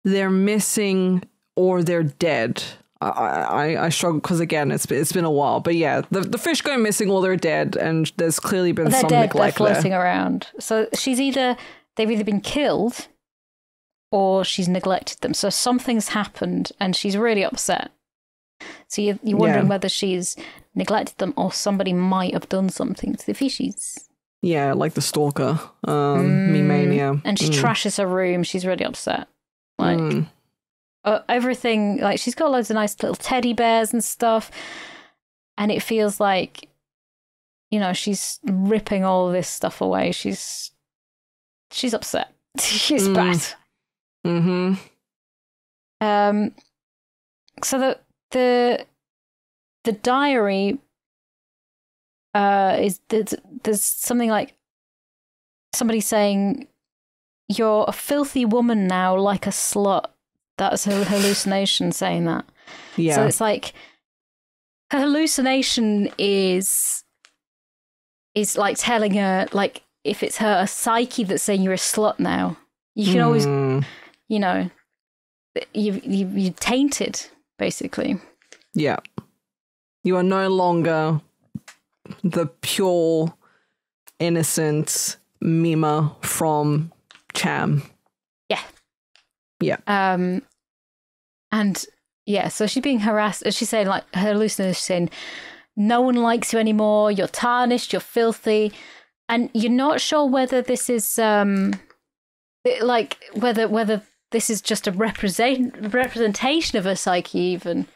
they're missing or they're dead. I I, I struggle because again it's been, it's been a while, but yeah, the the fish go missing or they're dead, and there's clearly been they're some dead. They're neglect there. floating around. So she's either they've either been killed or she's neglected them. So something's happened, and she's really upset. So you're, you're wondering Yeah. whether she's neglected them or somebody might have done something to the fishies. Yeah, like the stalker, um, me mania, Mm. And she Mm, trashes her room. She's really upset. Like mm. Uh, everything, like she's got loads of nice little teddy bears and stuff, and it feels like, you know, she's ripping all this stuff away. She's she's upset. she's Mm. bad. Mm-hmm. Um, so the the the diary uh is there's, there's something like somebody saying you're a filthy woman now like a slut that's her hallucination saying that Yeah. so it's like her hallucination is is like telling her like if it's her psyche that's saying you're a slut now you can always Mm. you know, you you you tainted basically. Yeah. You are no longer the pure, innocent Mima from Cham. Yeah. Um, and yeah, so she's being harassed. She's saying like her hallucination, is saying, "No one likes you anymore. You're tarnished. You're filthy," and you're not sure whether this is um, like whether whether this is just a represent representation of her psyche even.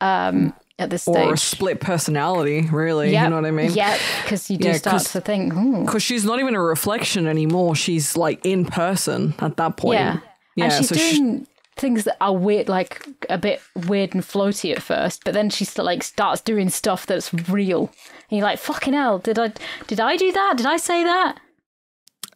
Um, at this stage, Or a split personality, really. Yep. You know what I mean? Yeah, because you do Yeah, start to think, "Hmm, Because she's not even a reflection anymore. She's like in person at that point. Yeah. Yeah. and she's so she- doing things that are weird, like a bit weird and floaty at first, but then she st- like starts doing stuff that's real. And you're like, "Fucking hell! Did I did I do that? Did I say that?"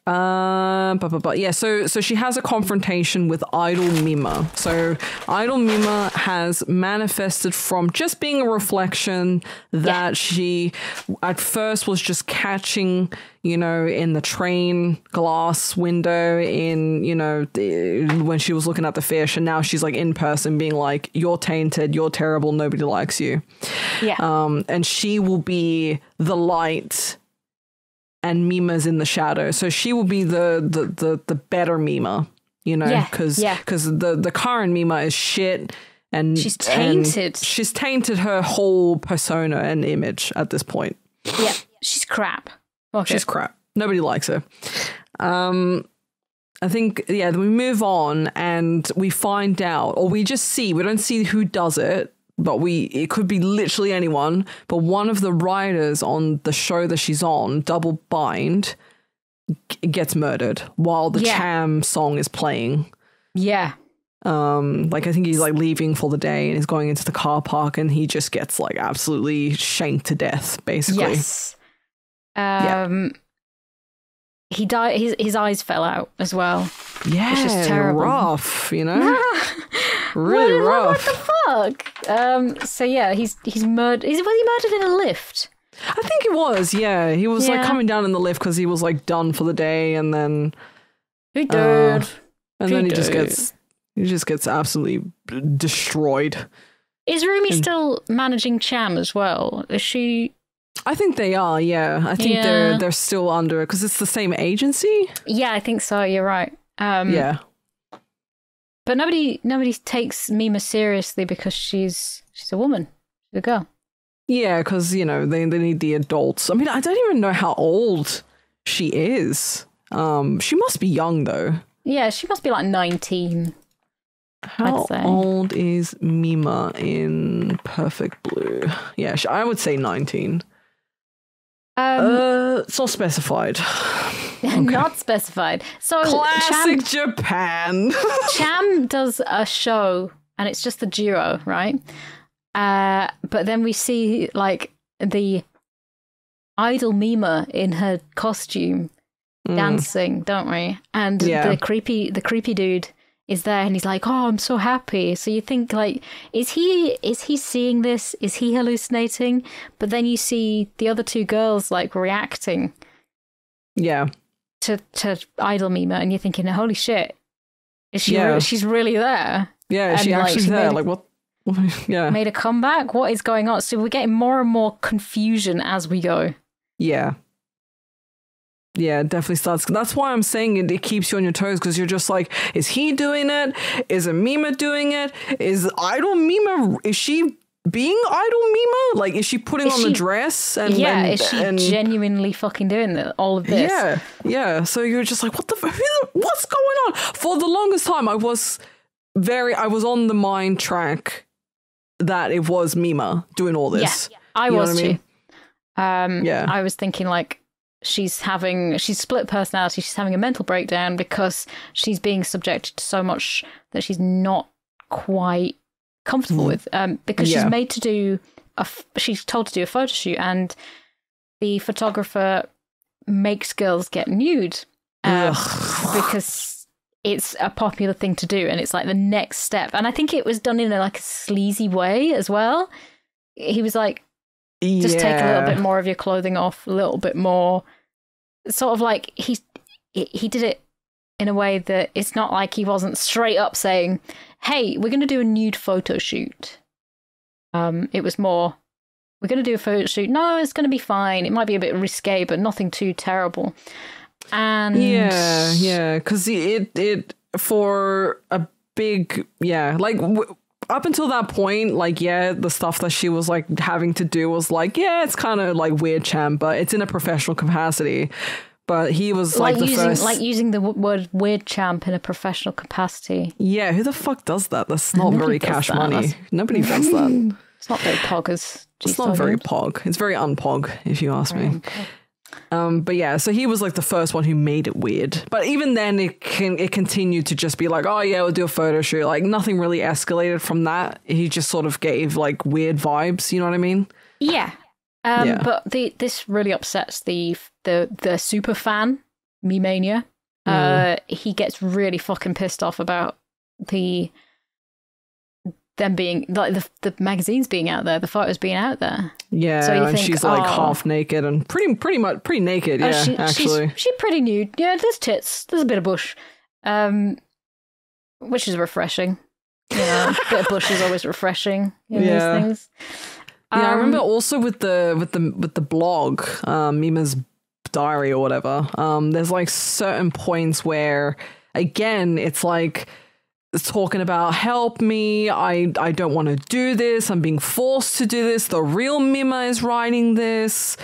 Uh, but, but, but yeah, so so she has a confrontation with Idol Mima. So Idol Mima has manifested from just being a reflection that she at first was just catching, you know, in the train glass window in, you know, when she was looking at the fish, and now she's like in person being like, "You're tainted, you're terrible, nobody likes you." Yeah. Um, and she will be the light and Mima's in the shadow. So she will be the the the, the better Mima, you know, because Yeah, because yeah. the the current Mima is shit and She's and tainted. she's tainted her whole persona and image at this point. yeah. She's crap. Okay. She's crap. Nobody likes her. Um, I think yeah. Then we move on and we find out, or we just see. We don't see who does it, but we it could be literally anyone. But one of the writers on the show that she's on, Double Bind, g- gets murdered while the Yeah. Cham song is playing. yeah. Um, like I think he's like leaving for the day and he's going into the car park and he just gets like absolutely shanked to death, basically. Yes. Um. He died. His his eyes fell out as well. Yeah, it's just terrible. rough, you know, really what, rough. What the fuck? Um. So yeah, he's he's murdered. Is was he murdered in a lift? I think it was. Yeah, he was like coming down in the lift because he was like done for the day, and then Uh, did? and He then he just gets he just gets absolutely destroyed. Is Rumi and- still managing Cham as well? Is she? I think they are. Yeah, I think they're they're still under it because it's the same agency. Yeah, I think so. You're right. Um, yeah, But nobody nobody takes Mima seriously because she's she's a woman, she's a girl. yeah, because you know they they need the adults. I mean, I don't even know how old she is. Um, she must be young though. Yeah, she must be like 19. How old is Mima in Perfect Blue? Yeah, I would say 19. Um, uh, it's not specified. Not specified. So Classic Cham, Japan. Cham does a show, and it's just the duo, right? Uh, but then we see like the idol Mima in her costume Mm. dancing, don't we? And Yeah. the creepy, the creepy dude is there, and he's like, "Oh, I'm so happy." So you think like, is he is he seeing this? Is he hallucinating? But then you see the other two girls like reacting Yeah, to to idol Mima, and you're thinking, "Holy shit, is she? Yeah. Re- she's really there." yeah, And, she like, actually she there. made- Like what? yeah, Made a comeback. What is going on? So we're getting more and more confusion as we go. yeah, yeah. Definitely starts. That's why I'm saying it. It keeps you on your toes because you're just like, is he doing it? Is a Mima doing it? Is Idol Mima? Is she being Idol Mima? Like, is she putting Is on the dress? And yeah, and, is she and- genuinely fucking doing the, all of this? Yeah, yeah. So you're just like, what the? f- What's going on? For the longest time, I was very. I was on the mind track that it was Mima doing all this. Yeah, I You was I too. mean? Um, Yeah. I was thinking like she's having she's split personality. She's having a mental breakdown because she's being subjected to so much that she's not quite comfortable with. Um, because Yeah. she's made to do a she's told to do a photo shoot, and the photographer makes girls get nude um, because it's a popular thing to do, and it's like the next step. And I think it was done in a, like a sleazy way as well. He was like, just take a little bit more of your clothing off, a little bit more. Sort of like he he did it in a way that it's not like he wasn't straight up saying, "Hey, we're going to do a nude photo shoot." Um, it was more, "We're going to do a photo shoot. No, it's going to be fine. It might be a bit risque, but nothing too terrible." And Yeah, yeah, because it it for a big yeah like. W- up until that point, like, yeah, the stuff that she was like having to do was like, yeah, it's kind of like weird, champ, but it's in a professional capacity. But he was like, like, the using first, like using the w- word weird champ in a professional capacity. yeah, who the fuck does that? That's not Nobody very cash that. money. That's- Nobody does that. It's not very poggers. It's not very pog. It's very unpog, if you ask me. Um, but yeah, so he was like the first one who made it weird. But even then, it can it continued to just be like, oh yeah, we'll do a photo shoot. Like nothing really escalated from that. He just sort of gave like weird vibes. You know what I mean? Yeah. Um, Yeah. But the this really upsets the the the super fan Mimania. Uh, he gets really fucking pissed off about the them being like the the magazines being out there, the photos being out there. Yeah, So and think, she's like oh. half naked and pretty pretty much pretty naked. Uh, Yeah, she- actually. she's, she's pretty nude. Yeah, there's tits. There's a bit of bush, um, which is refreshing. You know, a bit of bush is always refreshing in Yeah. these things. Yeah, I Um, remember also with the with the with the blog, um, Mima's diary or whatever. Um, there's like certain points where, again, it's like talking about help me. I I don't want to do this. I'm being forced to do this. The real Mima is writing this.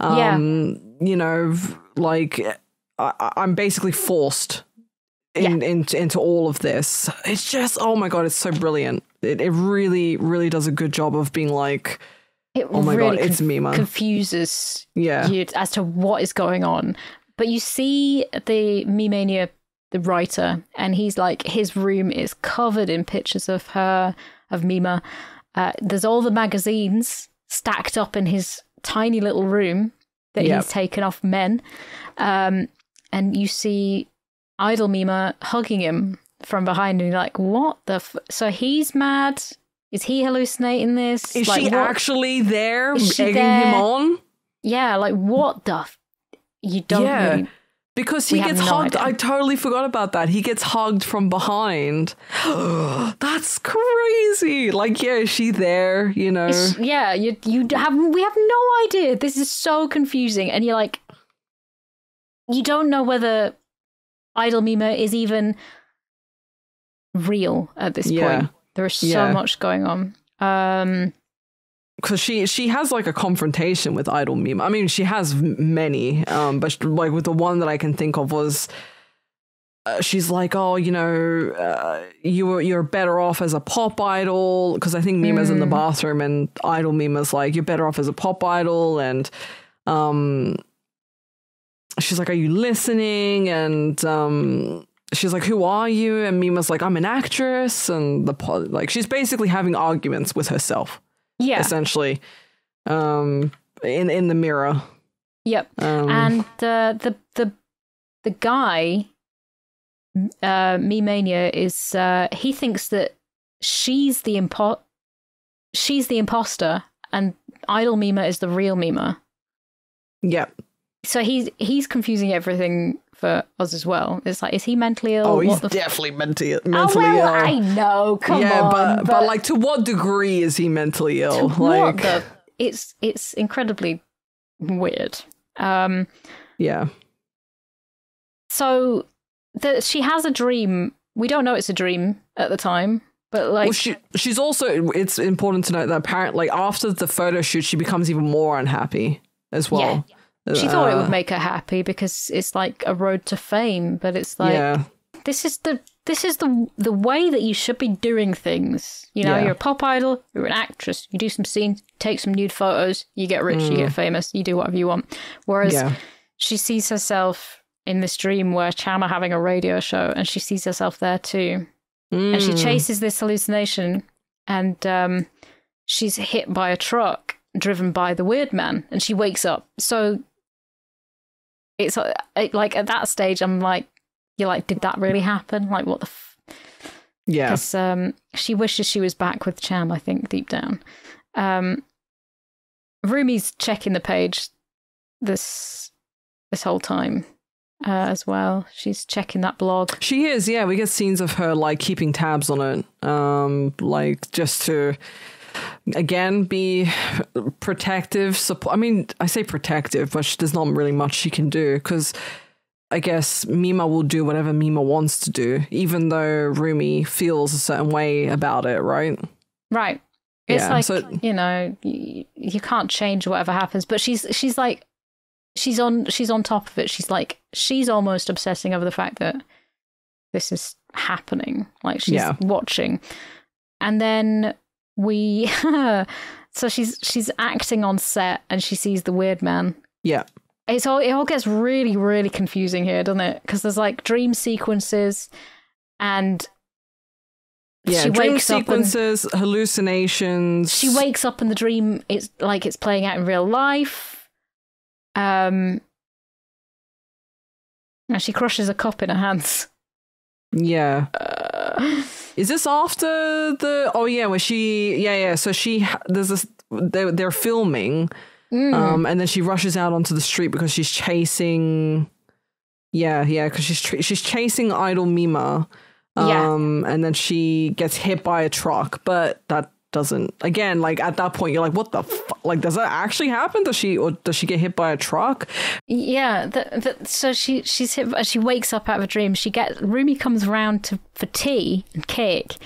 Um, you know, like I, I'm basically forced. In, in, into all of this, it's just oh my god, it's so brilliant. It, it really, really does a good job of being like, It Oh my really god, it's Mima. confuses Yeah. you as to what is going on. But you see the Mimania, the writer, and he's like, his room is covered in pictures of her, of Mima. Uh, there's all the magazines stacked up in his tiny little room that Yep. he's taken off men. Um, and you see Idol Mima hugging him from behind, and you're like, what the? F-? So he's mad. Is he hallucinating this? Is Like, she what- actually there egging him on? Yeah, like what the? F- you don't. Yeah. really- Because he gets no hugged. idea. I totally forgot about that. He gets hugged from behind. That's crazy. Like, yeah, is she there? You know? It's- yeah, you you have we have no idea. This is so confusing, and you're like, you don't know whether Idol Mima is even real at this Yeah. point. There is so Yeah. much going on. Um, because she she has like a confrontation with idol Mima. I mean she has many um but like with the one that i can think of was uh, she's like oh you know uh, you were you're better off as a pop idol. Because i think mima's in the bathroom and idol mima's like you're better off as a pop idol and um she's like are you listening? And um she's like who are you? And mima's like i'm an actress and the like she's basically having arguments with herself yeah, essentially um in in the mirror yep. um and uh, the the the guy, uh, Me Mania, is uh, he thinks that she's the impo- she's the imposter, and Idol Mima is the real Mima. yep So he's he's confusing everything for us as well. It's like, is he mentally ill? oh What he's definitely mentally Oh, mentally well, ill I know. Come yeah on, but, but like to what degree is he mentally ill like the? It's it's incredibly weird. Um, yeah so the, she has a dream. We don't know it's a dream at the time, but like well she she's also it's important to note that apparently after the photo shoot she becomes even more unhappy as well she thought it Uh, would make her happy because it's like a road to fame. But it's like yeah this is the this is the the way that you should be doing things. You know, Yeah. you're a pop idol, you're an actress, you do some scenes, take some nude photos, you get rich, you get famous, you do whatever you want. Whereas Mm. yeah she sees herself in this dream where Cham are having a radio show and she sees herself there too. And she Mm. chases this hallucination and um, she's hit by a truck driven by the weird man and she wakes up. So it's uh, it, like at that stage, I'm like, you're like, did that really happen? Like, what the f? yeah Because um, she wishes she was back with Cham, I think, deep down. Um, Rumi's checking the page this this whole time uh, as well. She's checking that blog. She is, yeah. We get scenes of her like keeping tabs on it, um, like just to again be protective. Support. I mean, I say protective, but there's not really much she can do because I guess Mima will do whatever Mima wants to do, even though Rumi feels a certain way about it, right? Right. It's Yeah, like so- you know you, you can't change whatever happens, but she's she's like she's on she's on top of it. She's like she's almost obsessing over the fact that this is happening. Like she's Yeah. watching, and then we so she's she's acting on set and she sees the weird man. Yeah, It's all it all gets really really confusing here, doesn't it? Because there's like dream sequences and. yeah. she Dream wakes up and- sequences, hallucinations. she wakes up in the dream it's like it's playing out in real life um And she crushes a cup in her hands. Yeah. Is this after the? Oh yeah, where she? Yeah, yeah. So she there's this. They're, they're filming, um, and then she rushes out onto the street because she's chasing. Yeah, yeah, because she's tr- she's chasing Idol Mima, Yeah. um, and then she gets hit by a truck, but that doesn't. Again, like at that point, you're like, what the fuck? Like, does that actually happen? Does she or does she get hit by a truck? Yeah, the, the, so she she's hit, she wakes up out of a dream. She gets Rumi comes round to for tea and cake,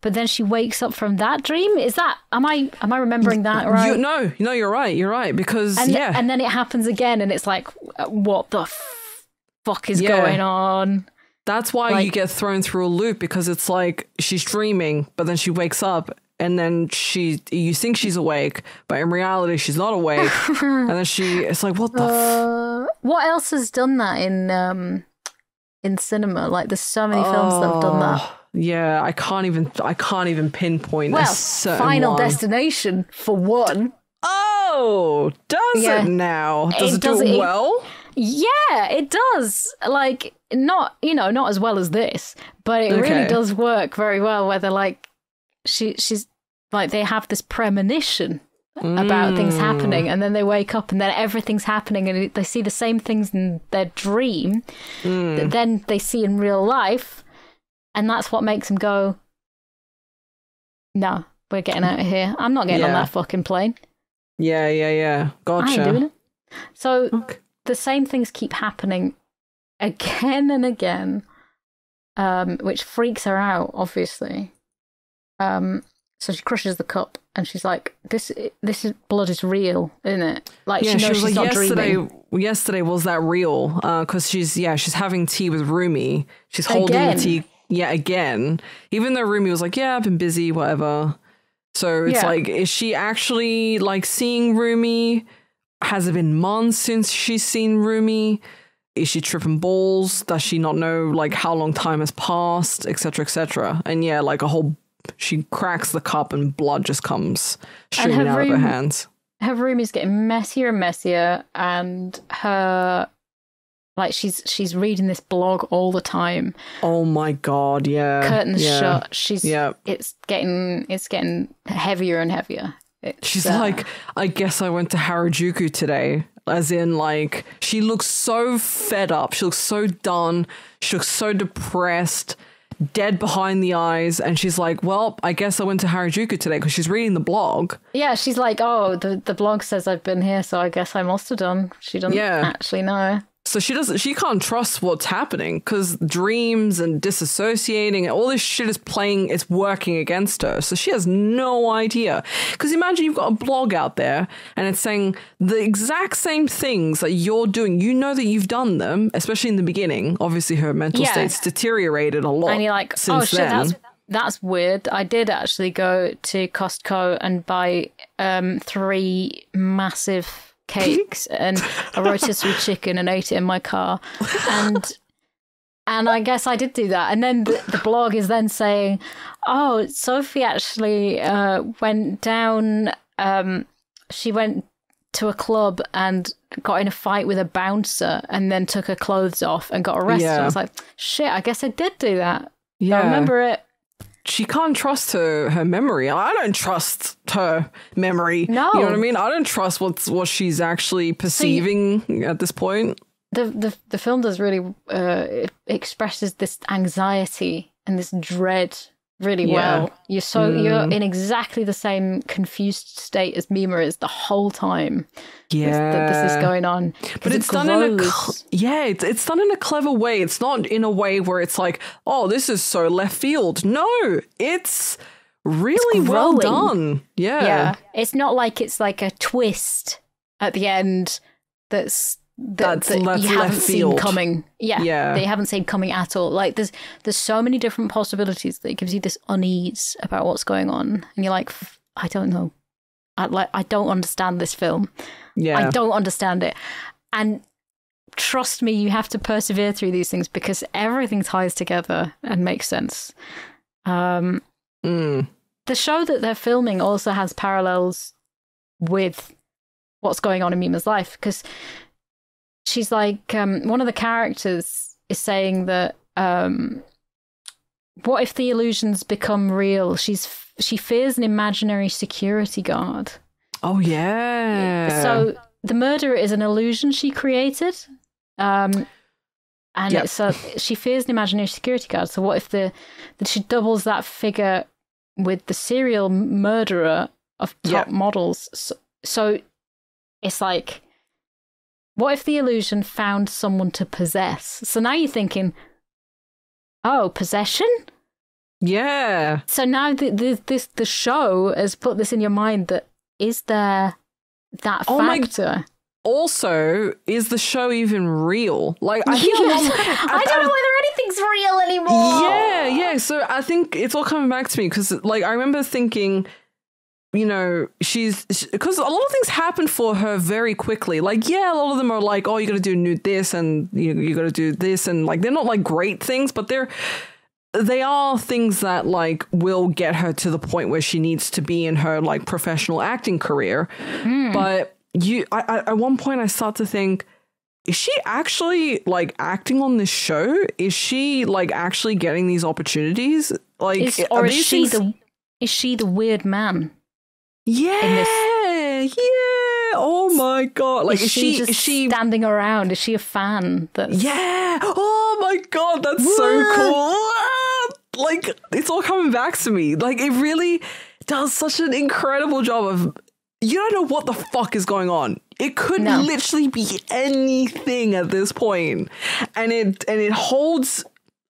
but then she wakes up from that dream. Is that am I am I remembering that right? You, no, no, you're right. You're right because and yeah, and then it happens again, and it's like, uh, what the f- fuck is Yeah. going on? That's why you get thrown through a loop because it's like she's dreaming, but then she wakes up and then she you think she's awake, but in reality she's not awake. and then she it's like what the f- Uh, what else has done that in um in cinema? Like, there's so many films that have done that. Oh, Yeah, I can't even I can't even pinpoint Well, Final one. Destination for one. Oh, does Yeah. it now? Does It it, does- do it it- well? Yeah, it does. Like not, you know, not as well as this, but it really does work very well where they're like she she's like they have this premonition about things Mm. happening and then they wake up and then everything's happening and they see the same things in their dream Mm. that then they see in real life and that's what makes them go no we're getting out of here i'm not getting on that fucking plane Yeah, yeah, yeah. Gotcha. doing it so Okay. the same things keep happening again and again, um, which freaks her out, obviously. Um, so she crushes the cup and she's like, "This, this is blood is real, isn't it?" Like Yeah, she she, knows was she's like not yesterday. dreaming. Yesterday was that real? Uh, because she's yeah, she's having tea with Rumi. She's holding Again. the tea. Yeah, again. Even though Rumi was like, yeah, I've been busy, whatever. So it's Yeah. like, is she actually like seeing Rumi? Has it been months since she's seen Rumi? Is she tripping balls? Does she not know like how long time has passed, etc., etc.? And yeah, like a whole, she cracks the cup and blood just comes streaming her out of her hands. Her room is getting messier and messier, and her like she's she's reading this blog all the time. Oh my god, yeah. Curtains yeah. shut. She's Yeah. it's getting it's getting heavier and heavier. It's, She's uh, like, I guess I went to Harajuku today. As in, like, she looks so fed up. She looks so done. She looks so depressed, dead behind the eyes. And she's like, Well, I guess I went to Harajuku today because she's reading the blog. Yeah, she's like, oh, the, the blog says I've been here, so I guess I must have done. She doesn't Yeah. actually know. So she doesn't, she can't trust what's happening because dreams and disassociating, and all this shit is playing, it's working against her. So she has no idea. Because imagine you've got a blog out there and it's saying the exact same things that you're doing. You know that you've done them, especially in the beginning. Obviously, her mental Yeah. state's deteriorated a lot. And you're like, since oh shit, then. that's that's weird. I did actually go to Costco and buy um, three massive cakes and a rotisserie chicken and ate it in my car. And and I guess I did do that. And then the, the blog is then saying, oh, Sophie actually uh, went down. Um, she went to a club and got in a fight with a bouncer and then took her clothes off and got arrested. Yeah. I was like, shit, I guess I did do that. yeah. I remember it. She can't trust her her memory. I don't trust her memory. No. you know what I mean. I don't trust what's what she's actually perceiving at this point. The, the the film does really uh, it expresses this anxiety and this dread really Yeah. well. You're so you're mm. in exactly the same confused state as Mima is the whole time. this- Yeah, that this is going on. But it it's done in a yeah, it's, it's done in a clever way. It's not in a way where it's like, oh, this is so left field. No, it's really well done. Yeah, yeah. It's not like it's like a twist at the end that's that, That's that left- you haven't seen coming. Yeah, Yeah. you haven't seen coming at all. Like there's there's so many different possibilities that it gives you this unease about what's going on, and you're like, I don't know, I like I don't understand this film. yeah. I don't understand it, and trust me, you have to persevere through these things because everything ties together and makes sense. Um, Mm. the show that they're filming also has parallels with what's going on in Mima's life because she's like um, one of the characters is saying that um, what if the illusions become real? She's she fears an imaginary security guard. Oh yeah. So the murderer is an illusion she created. Um, and Yep. it's a, she fears an imaginary security guard. So what if the that she doubles that figure with the serial murderer of top Yep. models? So, so it's like, what if the illusion found someone to possess? So now you're thinking, oh, possession. yeah. So now the, the this the show has put this in your mind that is there that Oh my- factor? Also, is the show even real? Like I think a lot- I don't know whether anything's real anymore. Yeah, yeah. So I think it's all coming back to me because, like, I remember thinking, you know, she's because a lot of things happen for her very quickly. Like, yeah, a lot of them are like, oh, you got to do new this and you you got to do this, and like they're not like great things, but they're they are things that like will get her to the point where she needs to be in her like professional acting career. Hmm. But you, I, I, at one point, I start to think is she actually like acting on this show? Is she like actually getting these opportunities? Like, Is, are or is these she things- the is she the weird man? Yeah, yeah. Oh my god! Like, is, is, she, she? Is she? standing around? Is she a fan? That's Yeah. Oh my god, that's so cool. Ah! Like, it's all coming back to me. Like, it really does such an incredible job of. You don't know what the fuck is going on. It could No. literally be anything at this point, and it and it holds.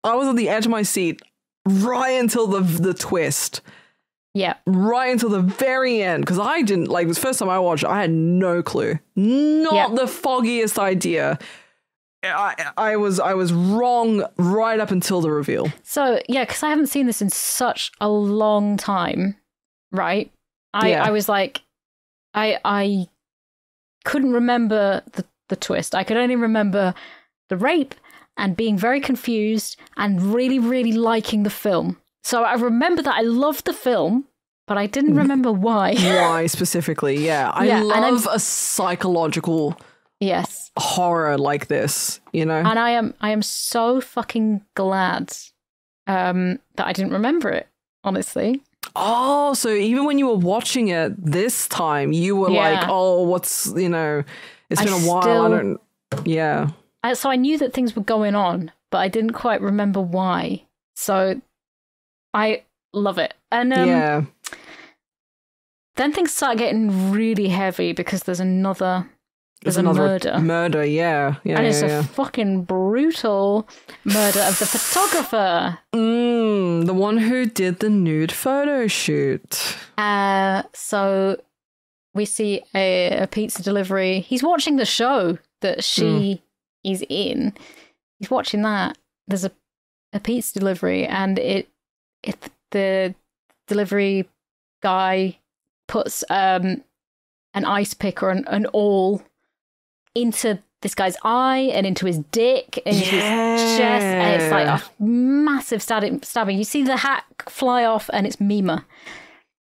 I was on the edge of my seat right until the the twist, yeah. right until the very end, because I didn't like. The first time I watched. it, I had no clue, not Yeah. the foggiest idea. I, I was I was wrong right up until the reveal. So yeah, because I haven't seen this in such a long time, right? I Yeah. I was like, I I couldn't remember the the twist. I could only remember the rape and being very confused and really really liking the film. So I remember that I loved the film, but I didn't remember why. Why specifically? Yeah, I Yeah, love a psychological yes, horror like this. You know, and I am I am so fucking glad um, that I didn't remember it. Honestly, Oh, so even when you were watching it this time, you were Yeah. like, "Oh, what's you know? It's been a while. still- I don't." Yeah, I, so I knew that things were going on, but I didn't quite remember why. So I love it. And um, yeah, then things start getting really heavy because there's another there's, a another murder. Murder, yeah, yeah, and yeah. it's yeah. a fucking brutal murder of the photographer. Mm, the one who did the nude photo shoot. Uh, so we see a, a pizza delivery. He's watching the show that she is in. He's watching that. There's a, a pizza delivery, and it it the delivery guy puts um an ice pick or an, an awl into this guy's eye and into his dick and into his chest, and it's like a massive stabbing. Stabbing. You see the hat fly off, and it's Mima.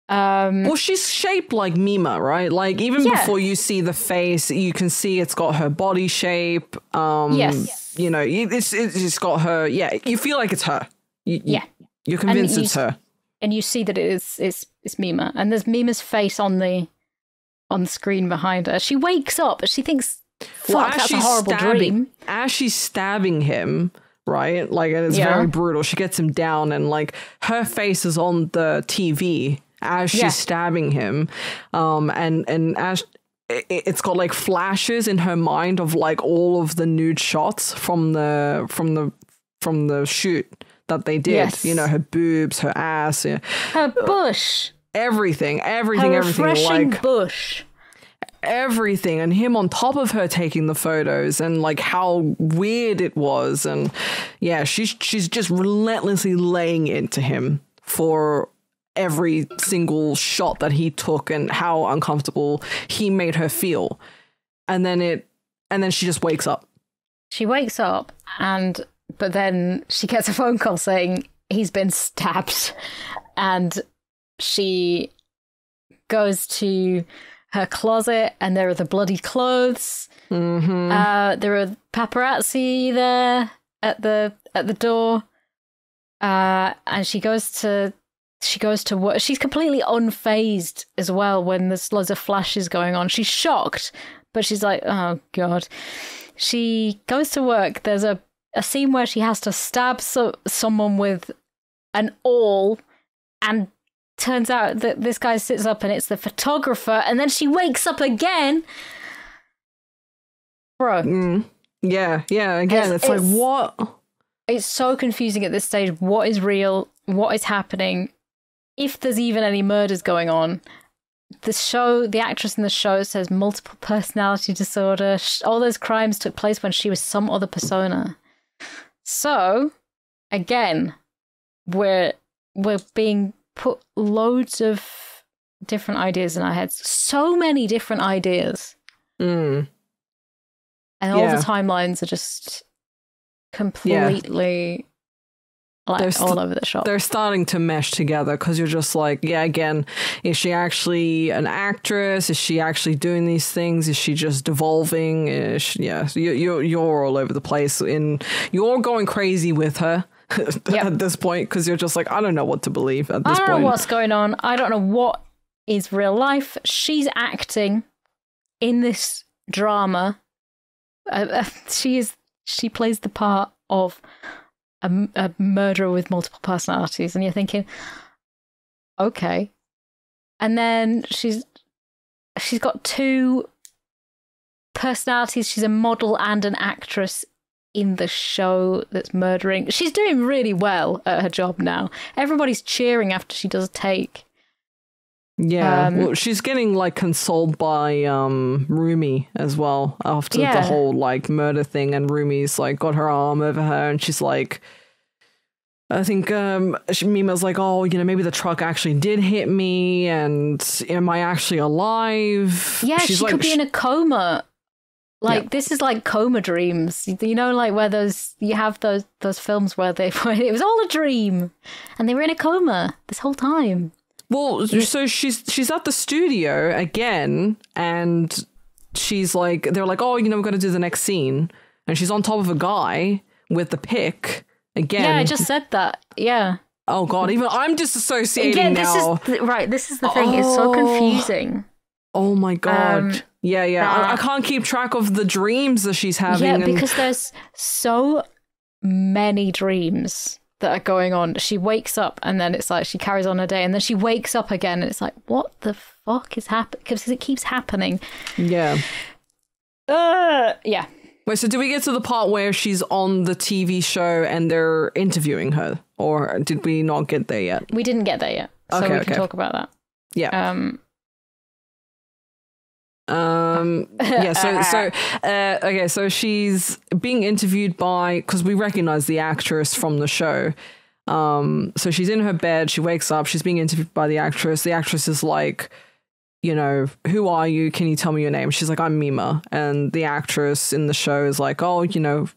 Um, Well, she's shaped like Mima, right? Like even Yeah. before you see the face, you can see it's got her body shape. Um, Yes. you know, it's it's got her. Yeah, you feel like it's her. You- Yeah. You're convinced you it's her. and you see that it is it's it's Mima, and there's Mima's face on the on the screen behind her. She wakes up, she thinks, "Fuck, Well, that's a she's horrible stabbing, dream." As she's stabbing him, right? Like, and it's Yeah. very brutal. She gets him down, and like her face is on the TV as she's Yeah. stabbing him. Um, and and as it's got like flashes in her mind of like all of the nude shots from the from the from the shoot that they did. Yes. You know, her boobs, her ass, yeah, Her bush, everything, everything, her everything. refreshing Like bush. everything and him on top of her taking the photos and like how weird it was and yeah she's she's just relentlessly laying into him for every single shot that he took and how uncomfortable he made her feel and then it and then she just wakes up She wakes up, and but then she gets a phone call saying he's been stabbed, and she goes to her closet, and there are the bloody clothes. mm-hmm. Uh, there are paparazzi there. at the at the door, uh, and she goes to she goes to work. She's completely unfazed as well when there's loads of flashes going on. She's shocked, but she's like, "Oh God." She goes to work. There's a a scene where she has to stab so- someone with an awl, and turns out that this guy sits up and it's the photographer, and then she wakes up again. Bro, Mm. Yeah, yeah. Again, It's- it's, like what? it's so confusing at this stage. What is real? What is happening? If there's even any murders going on. The show, the actress in the show says multiple personality disorder. All those crimes took place when she was some other persona. So, again, we're we're being put loads of different ideas in our heads. So many different ideas. Mm. And all Yeah. the timelines are just completely like There's all over the shop. They're starting to mesh together because you're just like, yeah, again, is she actually an actress? Is she actually doing these things? Is she just devolving? Is she, yeah, so you, you're you're all over the place. In you're going crazy with her Yep. at this point because you're just like, I don't know what to believe at this point. I don't point. know what's going on. I don't know what is real life. She's acting in this drama. Uh, uh, she is. She plays the part of a, a murderer with multiple personalities, and you're thinking, okay. And then she's she's got two personalities. She's a model and an actress in the show that's murdering. She's doing really well at her job now. Everybody's cheering after she does a take. Yeah, Um, well, she's getting like consoled by um Rumi as well after Yeah. the whole like murder thing, and Rumi's like got her arm over her, and she's like, I think um she, Mima's like, oh, you know, maybe the truck actually did hit me, and am I actually alive? Yeah, she's she like, could be in a coma. Like Yeah. this is like coma dreams. You know, like where those you have those those films where they it was all a dream, and they were in a coma this whole time. Well, so she's she's at the studio again, and she's like, they're like, oh, you know, we're gonna do the next scene, and she's on top of a guy with the pick again. Yeah, I just said that. Yeah. Oh god, even I'm disassociating Again, this now. is th- right. This is the thing. It's so Oh. confusing. oh my god. Um, yeah, yeah. I, I can't keep track of the dreams that she's having. Yeah, and- because there's so many dreams that are going on. She wakes up and then it's like she carries on her day, and then she wakes up again, and it's like, what the fuck is happening? Because it keeps happening. yeah. Uh, yeah. Wait, so do we get to the part where she's on the TV show and they're interviewing her, or did we not get there yet? We didn't get there yet, so Okay, we okay. can talk about that. Yeah. Um, Um. Yeah. So. So. Uh, okay. So she's being interviewed by because we recognize the actress from the show. Um. So she's in her bed. She wakes up. She's being interviewed by the actress. The actress is like, you know, who are you? Can you tell me your name? She's like, I'm Mima. And the actress in the show is like, oh, you know.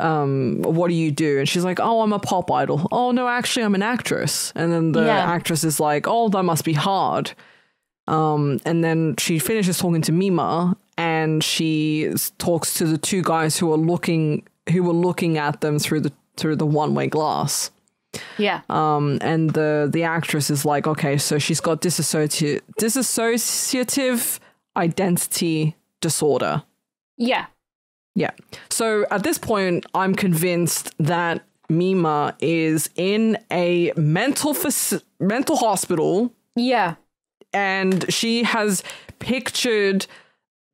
Um, what do you do? And she's like, Oh, I'm a pop idol. Oh no, actually I'm an actress. And then the Yeah. actress is like, Oh, that must be hard. Um, and then she finishes talking to Mima, and she talks to the two guys who are looking who were looking at them through the through the one way glass. yeah. Um, and the the actress is like, okay, so she's got dissociative dissociative identity disorder. Yeah. Yeah. So at this point, I'm convinced that Mima is in a mental fac- mental hospital Yeah. And she has pictured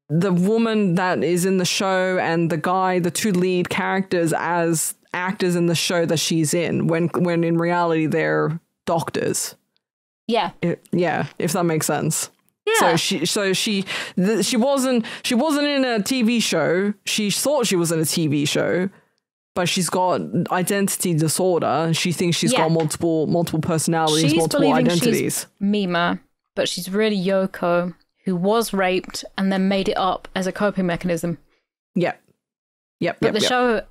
the woman that is in the show and the guy, the two lead characters, as actors in the show that she's in, when when in reality they're doctors. Yeah. It- yeah, if that makes sense. Yeah. So she, so she, th- she wasn't, she wasn't in a TV show. She thought she was in a TV show, but she's got identity disorder. And she thinks she's Yeah. got multiple, multiple personalities, She's multiple identities. she's Mima, but she's really Yoko, who was raped and then made it up as a coping mechanism. Yep. Yep. But yep, the yep. show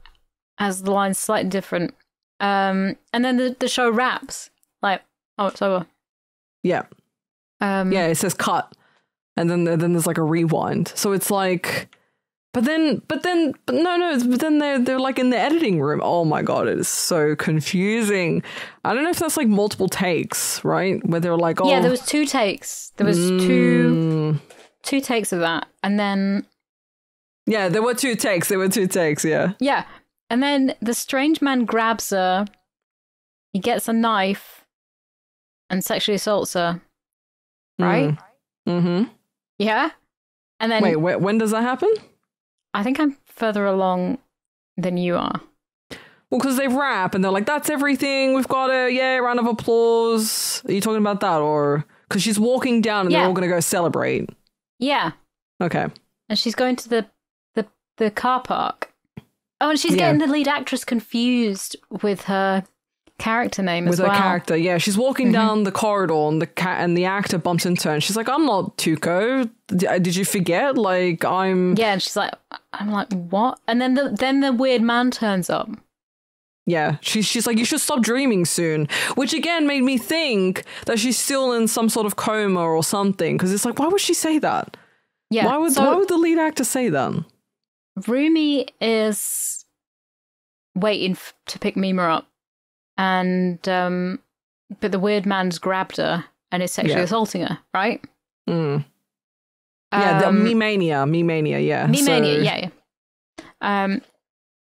has the lines slightly different. Um, and then the, the show wraps like, oh, it's over. Yeah. Um, Yeah. It says cut. And then, then there's like a rewind. So it's like, But then, but then, but no, no. But then they're they're like in the editing room. Oh my god, it is so confusing. I don't know if that's like multiple takes, right? Where they're like, oh, Yeah, there was two takes. There was two two takes of that, and then yeah, there were two takes. There were two takes. Yeah, yeah, and then the strange man grabs her. He gets a knife and sexually assaults her. Right? Mm-hmm. Yeah. And then Wait, wait, when does that happen? I think I'm further along than you are. Well, because they rap and they're like, "That's everything. We've got a yeah, round of applause." Are you talking about that, or because she's walking down and Yeah. they're all gonna go celebrate? Yeah. Okay. And she's going to the the, the car park. Oh, and she's Yeah. getting the lead actress confused with her character name with as her well. character. Yeah, she's walking Mm-hmm. down the corridor and the cat and the actor bumps into her and she's like, "I'm not Tuco. Uh, did you forget? Like I'm." Yeah, and she's like, I'm like, what? And then the then the weird man turns up. Yeah, she's she's like, "You should stop dreaming soon," which again made me think that she's still in some sort of coma or something. Because it's like, why would she say that? Yeah. Why would so why would the lead actor say that? Rumi is waiting to pick Mima up, and um, but the weird man's grabbed her and is sexually Yeah. assaulting her. Right? Mm. Yeah, the Um, me mania, me mania. Yeah, Me mania, So- yeah, yeah. Um,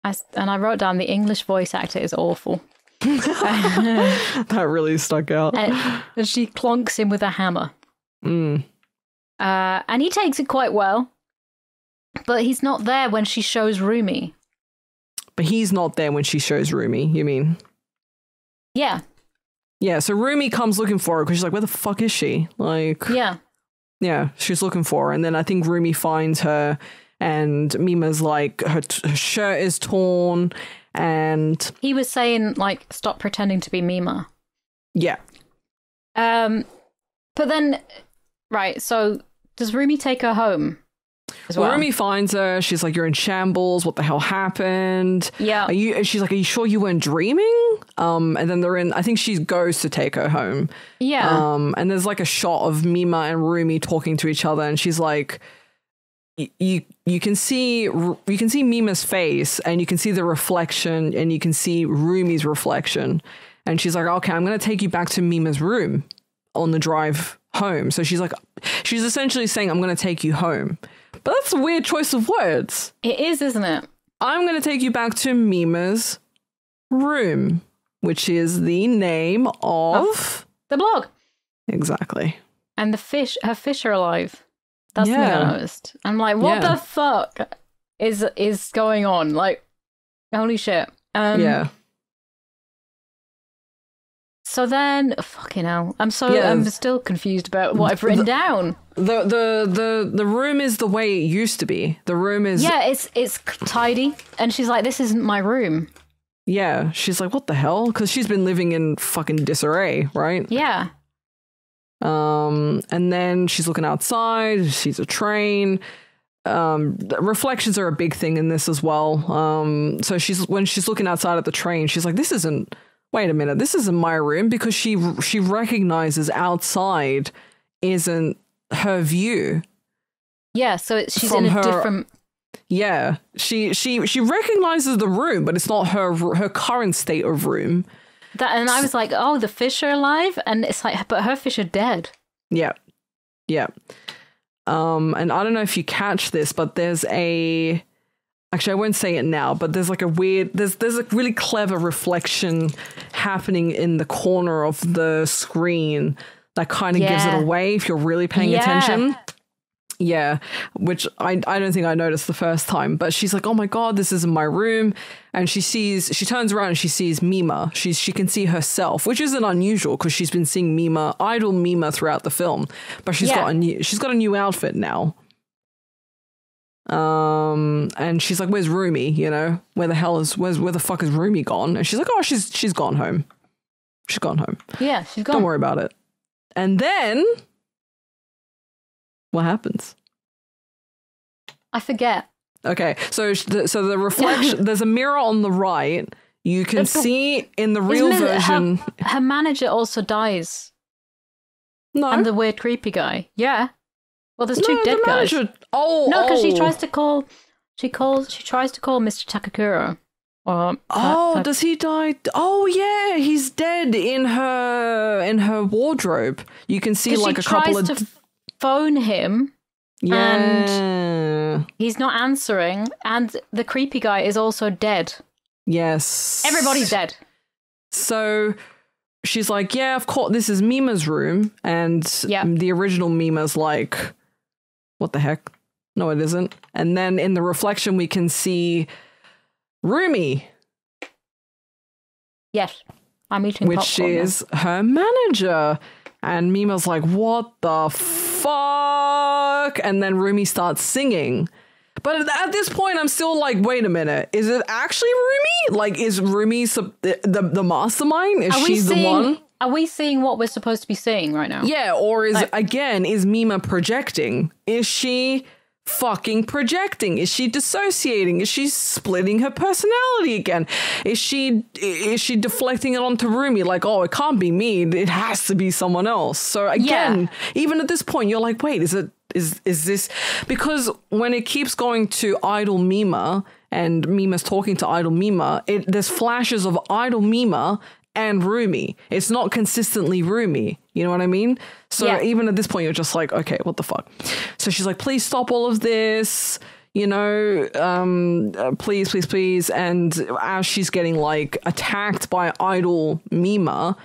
I, and I wrote down the English voice actor is awful. that really stuck out. And, and she clonks him with a hammer. Mm. Uh, and he takes it quite well. But he's not there when she shows Rumi. But he's not there when she shows Rumi. You mean? Yeah, Yeah. So Rumi comes looking for her because she's like, "Where the fuck is she?" Like, yeah. Yeah, she's looking for her. And then I think Rumi finds her, and Mima's like, her, t- her shirt is torn. And He was saying, like, stop pretending to be Mima. yeah, Um, but then, right, so does Rumi take her home as well, well? Rumi finds her. She's like, You're in shambles. What the hell happened? yeah. Are you? and She's like, Are you sure you weren't dreaming? Um, and then they're in. I think she goes to take her home. yeah. Um, and there's like a shot of Mima and Rumi talking to each other, and she's like, "You you can see you can see Mima's face, and you can see the reflection, and you can see Rumi's reflection." And she's like, "Okay, I'm gonna take you back to Mima's room on the drive home." So she's like, she's essentially saying, "I'm gonna take you home," but that's a weird choice of words. it is, isn't it? I'm gonna take you back to Mima's room, which is the name of The blog. exactly. And the fish, her fish are alive. That's Yeah. something I noticed. I'm like, what Yeah. the fuck is is going on? Like, holy shit. Um, yeah. So then, fucking hell, I'm so. I'm still confused about what I've written down. The the the the room is the way it used to be. The room is Yeah, it's it's tidy, and she's like, "This isn't my room." yeah. She's like, what the hell? Because she's been living in fucking disarray, right? Yeah, Um, and then she's looking outside. She's a train. Um, reflections are a big thing in this as well. Um, so she's when she's looking outside at the train, she's like, this isn't. Wait a minute, this isn't my room because she she recognizes outside isn't her view. yeah. So it's, she's in a her- different. Yeah, she she she recognizes the room, but it's not her her current state of room. That, and I was like, "Oh, the fish are alive," and it's like, but her fish are dead. Yeah, yeah. Um, and I don't know if you catch this, but there's a actually I won't say it now, but there's like a weird there's there's a really clever reflection happening in the corner of the screen that kind of gives it away if you're really paying Yeah. attention. Yeah, which I I don't think I noticed the first time, but she's like, "Oh my god, this is in my room," and she sees she turns around and she sees Mima. She's she can see herself, which isn't unusual because she's been seeing Mima, idol Mima throughout the film, but she's Yeah. got a new she's got a new outfit now. Um, and she's like, "Where's Rumi? You know, where the hell is where's where the fuck is Rumi gone?" And she's like, "Oh, she's she's gone home. She's gone home. Yeah, she's gone. Don't worry about it." And then what happens? I forget. Okay, so the, so the reflection there's a mirror on the right. You can the- see in the real Isn't her- version. Her manager also dies, no, and the weird creepy guy. Yeah. Well, there's two no, dead the guys. Oh, No, because she oh. tries to call. She calls. She tries to call Mr. Takakura. Or Oh, does he die? Oh yeah, he's dead in her in her wardrobe. You can see like she a couple tries of to phone him. yeah. He's not answering, and the creepy guy is also dead. Yes. Everybody's dead. So she's like, "Yeah, of course, this is Mima's room," and Yeah. the original Mima's like, "What the heck? No, it isn't." And then in the reflection, we can see Rumi, Yes, I'm eating which popcorn now. is her manager. And Mima's like, "What the fuck?" And then Rumi starts singing. But at this point, I'm still like, wait a minute. Is it actually Rumi? Like, is Rumi sub- the, the the mastermind? Is Are she the one? Are we seeing what we're supposed to be seeing right now? Yeah, or is Like- again, is Mima projecting? Is she fucking projecting? Is she dissociating? Is she splitting her personality again? Is she is she deflecting it onto Rumi like, oh, it can't be me. It has to be someone else. So again, even at this point, you're like, wait, is it is is this because when it keeps going to idol Mima and Mima's talking to idol Mima, it there's flashes of idol Mima and Rumi. It's not consistently Rumi. You know what I mean? So Yeah. even at this point, you're just like, okay, what the fuck? So she's like, please stop all of this. You know, um, uh, please, please, please. And as she's getting like attacked by idol Mima,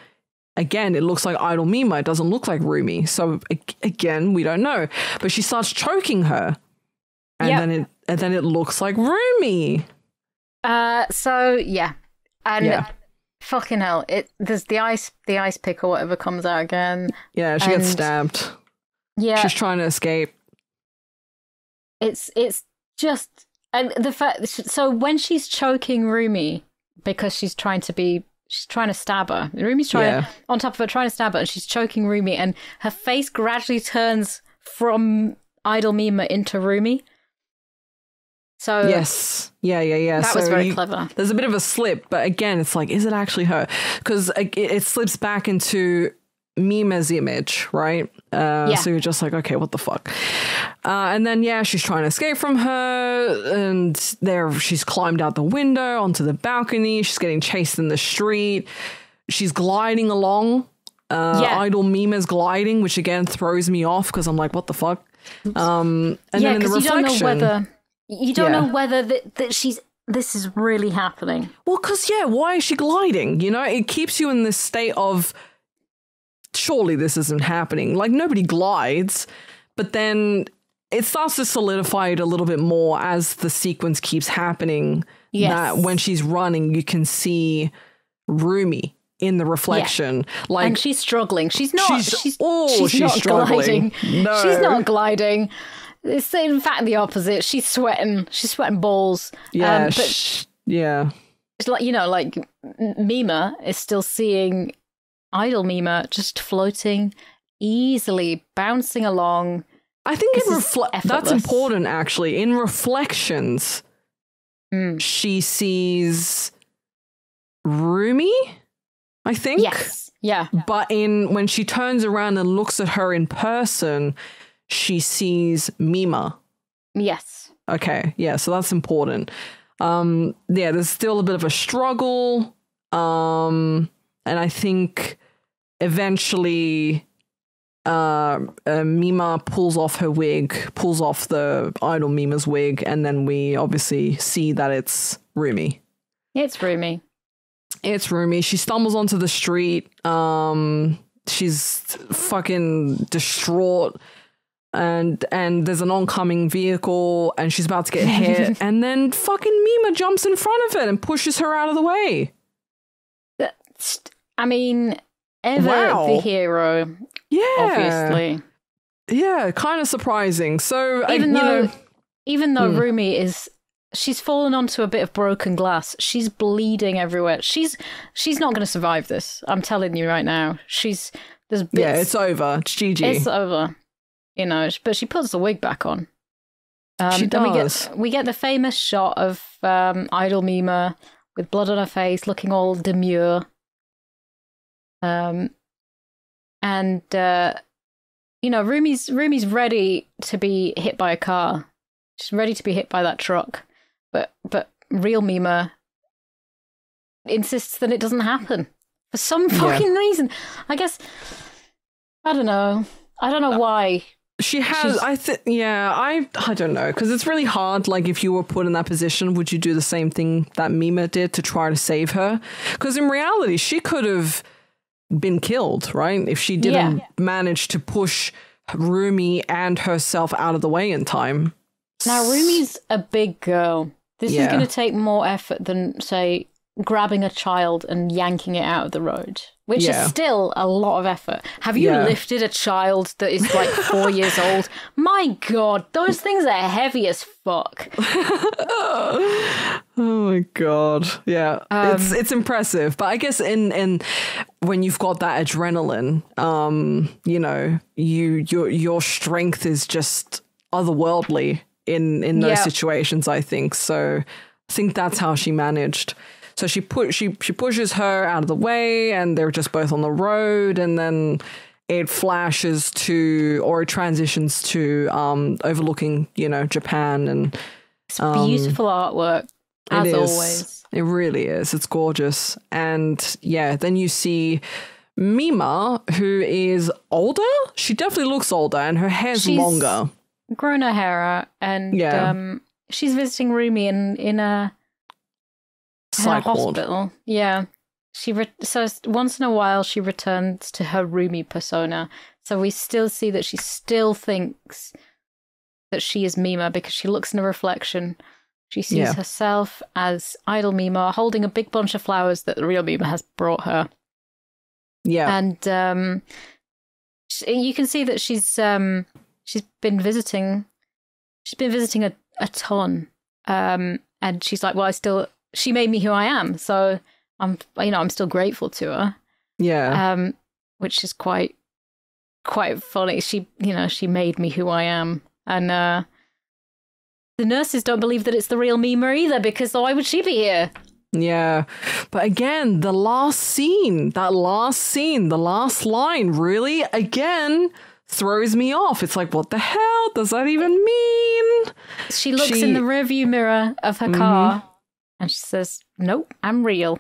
again, it looks like idol Mima. It doesn't look like Rumi. So again, we don't know. But she starts choking her, and Yep. then it and then it looks like Rumi. Uh, so yeah, and Yeah. Fucking hell, it there's the ice, the ice pick or whatever comes out again. Yeah, she gets stabbed. Yeah, She's trying to escape. it's it's just and the fact. So when she's choking Rumi because she's trying to be. She's trying to stab her. Rumi's trying Yeah. on top of her, trying to stab her, and she's choking Rumi, and her face gradually turns from Idol Mima into Rumi. So Yes. Yeah, yeah, yeah. that so was very you- clever. There's a bit of a slip, but again, it's like, is it actually her? Because it, it slips back into Mima's image, right? Uh, Yeah. So you're just like, okay, what the fuck? Uh, and then, yeah, she's trying to escape from her, and there she's climbed out the window onto the balcony. She's getting chased in the street. She's gliding along. Uh, Yeah. Idol Mima's gliding, which again throws me off because I'm like, what the fuck? Um, and yeah, then in the because you don't know reflection, whether you don't Yeah. know whether that, that she's this is really happening. Well, because, yeah, why is she gliding? You know, it keeps you in this state of surely this isn't happening. Like, nobody glides, but then it starts to solidify it a little bit more as the sequence keeps happening. Yes. That when she's running, you can see Rumi in the reflection. Like, and she's struggling. She's not. She's- She's, oh, she's, she's not struggling. gliding. No. She's not gliding. It's in fact the opposite. She's sweating. She's sweating balls. yeah, Um, but sh- yeah. it's like you know, like Mima is still seeing idol Mima just floating easily, bouncing along. I think This in refle- that's important actually. In reflections, Mm. she sees Rumi, I think. Yes. Yeah. But in when she turns around and looks at her in person, she sees Mima. Yes. Okay, yeah, so that's important. Um, yeah, there's still a bit of a struggle. Um, and I think eventually uh, uh, Mima pulls off her wig, pulls off the idol Mima's wig, and then we obviously see that it's Rumi. It's Rumi. It's Rumi. She stumbles onto the street. Um, she's fucking distraught, and and there's an oncoming vehicle, and she's about to get hit, and then fucking Mima jumps in front of it and pushes her out of the way. That's- I mean, ever Wow. the hero, Yeah, obviously. Yeah, kind of surprising. So I- Even you though, know, even though Hmm. Rumi is, she's fallen onto a bit of broken glass. She's bleeding everywhere. She's she's not going to survive this. I'm telling you right now. She's there's bits. yeah, it's over. It's GG. it's over. You know, but she puts the wig back on. Um, She and we does. get we get the famous shot of um, Idol Mima with blood on her face, looking all demure. Um, and uh, you know, Rumi's Rumi's ready to be hit by a car. She's ready to be hit by that truck, but but real Mima insists that it doesn't happen for some Yeah. fucking reason. I guess I don't know. I don't know why. She has, She's- I think, yeah, I, I don't know, because it's really hard. Like, if you were put in that position, would you do the same thing that Mima did to try to save her? Because in reality, she could have been killed, right? If she didn't Yeah. manage to push Rumi and herself out of the way in time. Now Rumi's a big girl. This is going to take more effort than say grabbing a child and yanking it out of the road, which Yeah. is still a lot of effort. Have you Yeah. lifted a child that is like four years old? My God, those things are heavy as fuck. Oh my god. Yeah. it's Um, it's impressive. But I guess in in when you've got that adrenaline, um, you know, you your your strength is just otherworldly in in those Yeah. situations, I think. So I think that's how she managed. So she put she she pushes her out of the way and they're just both on the road and then it flashes to or it transitions to um overlooking, you know, Japan and It's beautiful artwork, as it is. always. It really is. It's gorgeous. And yeah, then you see Mima, who is older. She definitely looks older, and her hair's She's- longer. Grown her hair out, and Yeah. um, she's visiting Rumi in in a Psych ward. hospital. Yeah. She re- so once in a while she returns to her Rumi persona. So we still see that she still thinks that she is Mima because she looks in a reflection. She sees Yeah. herself as idol Mima holding a big bunch of flowers that the real Mima has brought her. Yeah. And um you can see that she's um she's been visiting she's been visiting a, a ton. Um and she's like, Well I still she made me who I am, so I'm you know, I'm still grateful to her. yeah. Um which is quite quite funny. She you know, she made me who I am. And uh the nurses don't believe that it's the real Mima either, because why would she be here? yeah. But again, the last scene, that last scene, the last line really, again, throws me off. It's like, what the hell does that even mean? She looks She- in the rearview mirror of her car and she says, Nope, I'm real.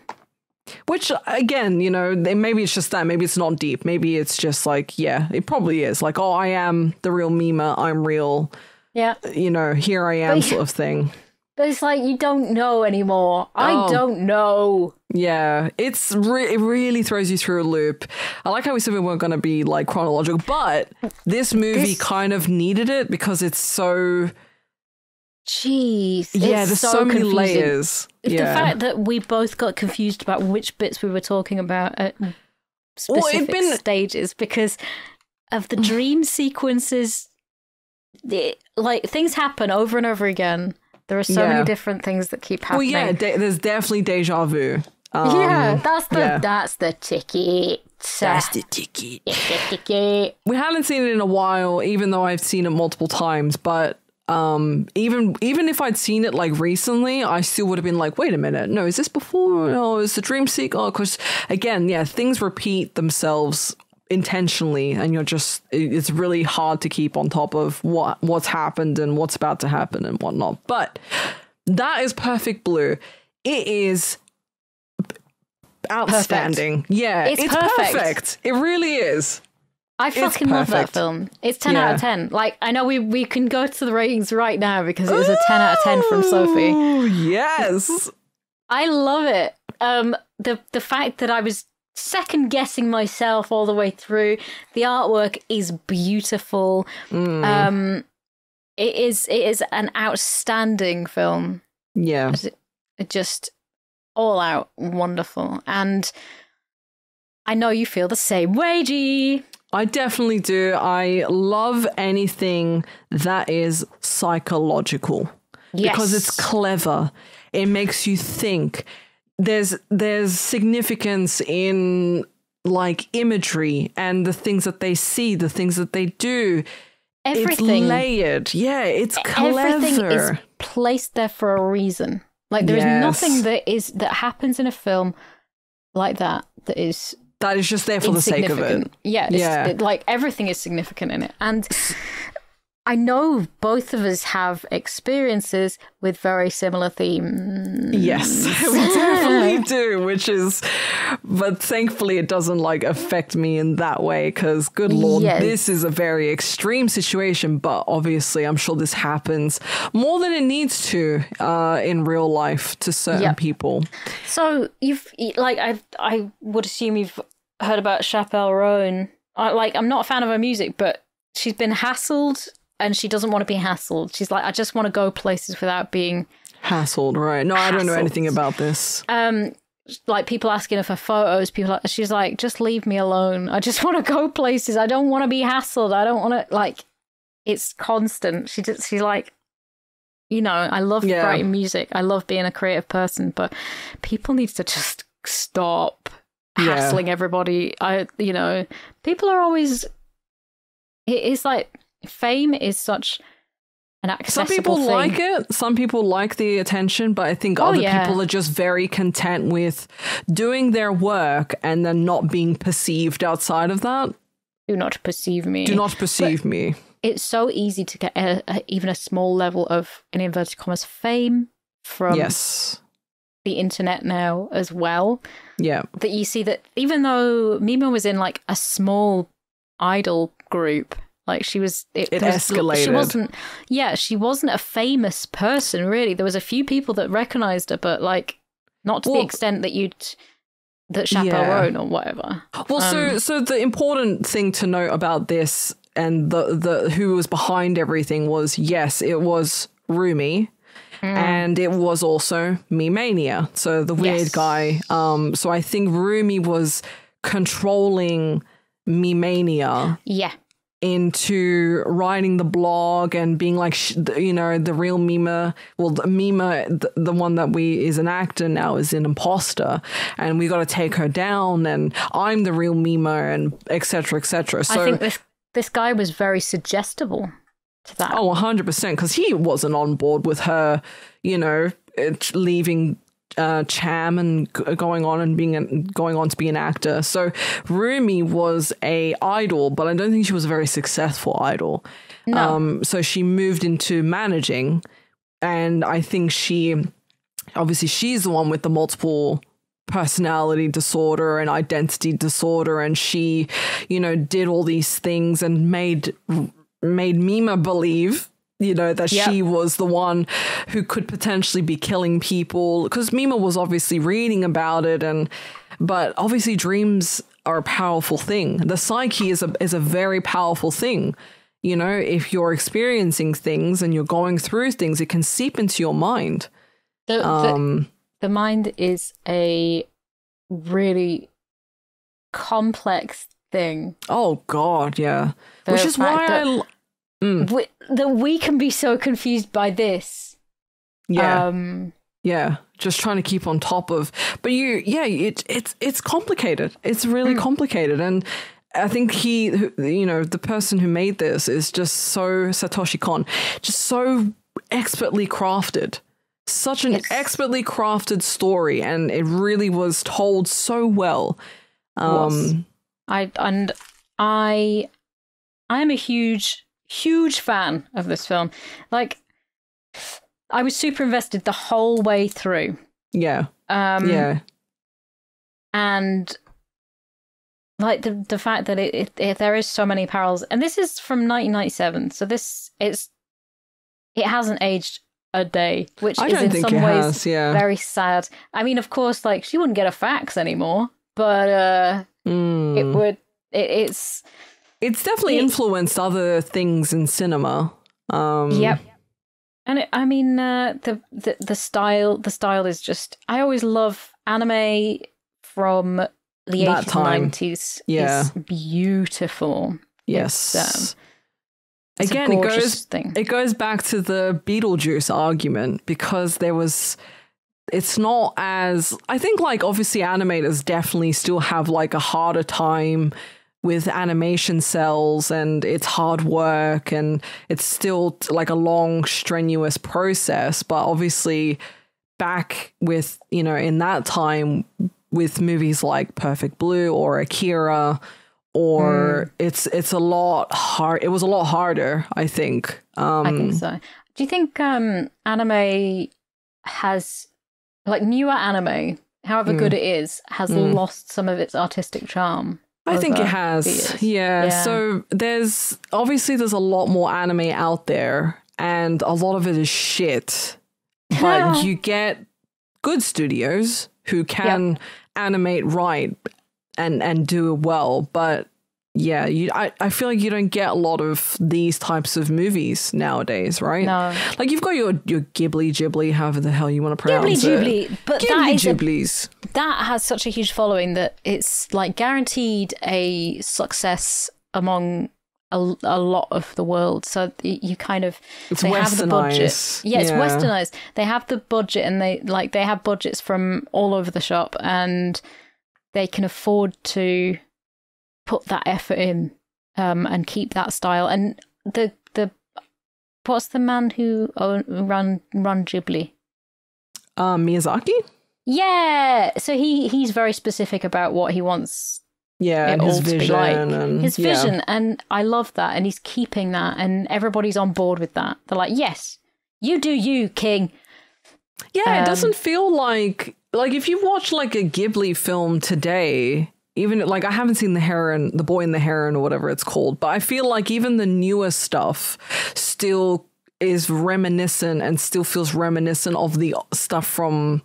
Which again, you know, maybe it's just that. Maybe it's not deep. Maybe it's just like, yeah, it probably is. Like, oh, I am the real Mima. I'm real. Yeah. You know, here I am, But- sort of thing. But it's like you don't know anymore. I Oh. don't know. Yeah, it's re- it really throws you through a loop. I like how we said we weren't going to be like chronological, but this movie This- kind of needed it because it's so Jeez. yeah. There's so, many confusing. layers. The yeah, fact that we both got confused about which bits we were talking about at specific it'd been- stages because of the dream sequences. The, like things happen over and over again. There are so Yeah. many different things that keep happening. well, yeah. De- there's definitely deja vu. Um, yeah, that's the yeah. that's the ticket. That's the ticket. the ticket. we haven't seen it in a while even though i've seen it multiple times but um even even if i'd seen it like recently i still would have been like wait a minute. No is this before? No is the dream seek oh because again yeah things repeat themselves intentionally and you're just it's really hard to keep on top of what what's happened and what's about to happen and whatnot. But that is perfect blue. It is outstanding. Yeah It's perfect. perfect. It really is I fucking love that film. It's 10 Yeah. out of 10. Like, I know we, we can go to the ratings right now because it was a 10 out of 10 from Sophie. Yes. I love it. Um, the, the fact that I was second guessing myself all the way through, the artwork is beautiful. Mm, Um, it is it is an outstanding film. yeah. Just all out wonderful. And I know you feel the same way, G. I definitely do. I love anything that is psychological because it's clever. It makes you think. There's there's significance in like imagery and the things that they see, the things that they do. everything. It's layered. Yeah, it's clever. everything is placed there for a reason. Like there is Yes. nothing that is that happens in a film like that that is that is just there for the sake of it. Yeah, it's, Yeah. it- like everything is significant in it, and I know both of us have experiences with very similar themes. Yes, we definitely do, which is, but thankfully it doesn't like affect me in that way because, good lord, Yes. this is a very extreme situation, but obviously I'm sure this happens more than it needs to uh, in real life to certain Yep. people. So you've like I I would assume you've heard about Chappell Roan. I, like I'm not a fan of her music, but she's been hassled and she doesn't want to be hassled. She's like I just want to go places without being Hassled, right? No, I don't know anything about this. um like people asking her for photos. People like, she's like just leave me alone. I just want to go places. I don't want to be hassled. I don't want to like it's constant. She just she's like you know, I love Yeah. writing music. I love being a creative person, but people need to just stop Yeah. hassling everybody. I, you know, people are always. It's like fame is such an accessible. Some people thing. like it. Some people like the attention, but I think Oh, other yeah. people are just very content with doing their work and then not being perceived outside of that. Do not perceive me. Do not perceive me. It's so easy to get a, a, even a small level of, in inverted commas, fame from yes. the internet now as well. Yeah. that you see that even though Mima was in like a small idol group, like she was, it, It was- She wasn't, yeah, she wasn't a famous person really. There was a few people that recognized her, but like not to Well- the extent that you'd that Chappell Yeah. Or whatever. Well, so Um, so the important thing to note about this and the the who was behind everything was yes, it was Rumi. Hmm. And it was also Me Mania. So the weird Yes. guy. Um, so I think Rumi was controlling Me Mania Yeah, into writing the blog and being like, sh- you know, the real Mima. Well, the Mima, the, the one that we is an actor now, is an imposter, and we got to take her down. And I'm the real Mima, and etc. etc. So, I think this this guy was very suggestible to that. oh, 100 percent, because he wasn't on board with her, you know, leaving. Uh, Cham and going on and being an, going on to be an actor. So Rumi was a idol, but I don't think she was a very successful idol. no, Um, so she moved into managing, and I think she, obviously, she's the one with the multiple personality disorder and identity disorder, and she, you know, did all these things and made made Mima believe. You know that Yep. she was the one who could potentially be killing people because Mima was obviously reading about it, and but obviously dreams are a powerful thing. The psyche is a is a very powerful thing. You know, if you're experiencing things and you're going through things, it can seep into your mind. the, the, Um, the mind is a really complex thing. oh God, yeah. The Which is why I, Mm. we, that we can be so confused by this. yeah, Um, yeah, just trying to keep on top of. But you, yeah, it, it's it's complicated. It's really Hmm. complicated, and I think he, you know, the person who made this is just so Satoshi Kon, just so expertly crafted. Such an Yes. expertly crafted story, and it really was told so well. Was. Um, I and I, I am a huge, huge fan of this film. Like, I was super invested the whole way through. yeah, Um, yeah, and like the the fact that it, it, it there is so many parallels, and this is from 1997, so this it's it hasn't aged a day, which I is don't in think some it ways has. Yeah, very sad. I mean, of course, like she wouldn't get a fax anymore, but uh, Mm. it would. It, it's it's definitely it- influenced other things in cinema. Um, Yep. And it, I mean, uh, the, the the style the style is just. I always love anime from the eighties nineties. Yeah. it's beautiful. Yes. It's, um, It's Again, it goes thing. it goes back to the Beetlejuice argument because there was it's not as I think like obviously animators definitely still have like a harder time with animation cells and it's hard work and it's still like a long strenuous process but obviously back with you know in that time with movies like Perfect Blue or Akira or it's it's a lot hard. It was a lot harder, I think. Um, I think so. Do you think um, anime has, like newer anime, however Mm. good it is, has lost some of its artistic charm? I think it has. Yeah. Yeah. So there's obviously there's a lot more anime out there, and a lot of it is shit. But you get good studios who can animate right and and do it well. But yeah, you I, I feel like you don't get a lot of these types of movies nowadays, right? No. Like you've got your your Ghibli Ghibli, however the hell you want to Ghibli pronounce it. Ghibli, but that Ghibli is a, Ghibli's. that has such a huge following that it's like guaranteed a success among a, a lot of the world. So you kind of It's they have the budget. Yeah, it's Yeah. westernized. They have the budget, and they like they have budgets from all over the shop, and they can afford to put that effort in um, and keep that style. And the the what's the man who own, run run Ghibli? Um, Miyazaki. Yeah, so he he's very specific about what he wants Yeah, and his vision like. and his yeah. vision, and I love that, and he's keeping that, and everybody's on board with that. They're like, yes, you do you, King. Yeah, it Um, doesn't feel like like if you watch like a Ghibli film today, even like I haven't seen the Heron, the Boy in the Heron, or whatever it's called, but I feel like even the newer stuff still is reminiscent and still feels reminiscent of the stuff from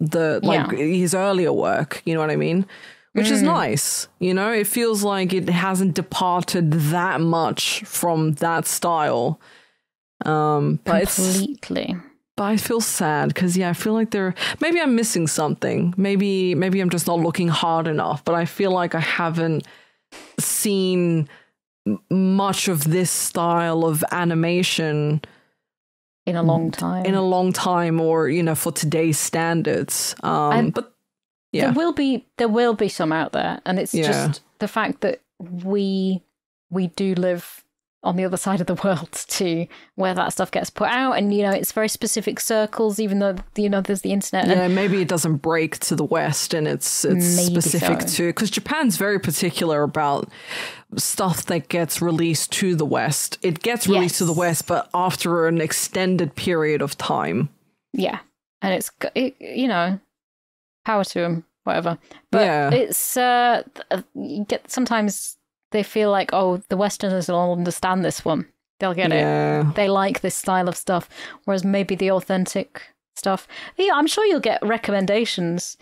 the like his earlier work. You know what I mean? Which is Mm. nice. You know, it feels like it hasn't departed that much from that style. Um, but it's Completely. But I feel sad because yeah, I feel like there maybe I'm missing something. Maybe maybe I'm just not looking hard enough. But I feel like I haven't seen much of this style of animation in a long time. in a long time, or you know, for today's standards. Um, I'm- but yeah, There will be there will be some out there, and it's Yeah. just the fact that we we do live on the other side of the world to where that stuff gets put out, and you know it's very specific circles. Even though you know there's the internet, and yeah, maybe it doesn't break to the West, and it's it's specific so. to because Japan's very particular about stuff that gets released to the West. It gets released to the West, but after an extended period of time. yeah, and it's it, you know power to them, whatever. But Yeah. it's uh, uh, you get sometimes they feel like oh the Westerners will understand this one, they'll get it. they like this style of stuff, whereas maybe the authentic stuff. Yeah, I'm sure you'll get recommendations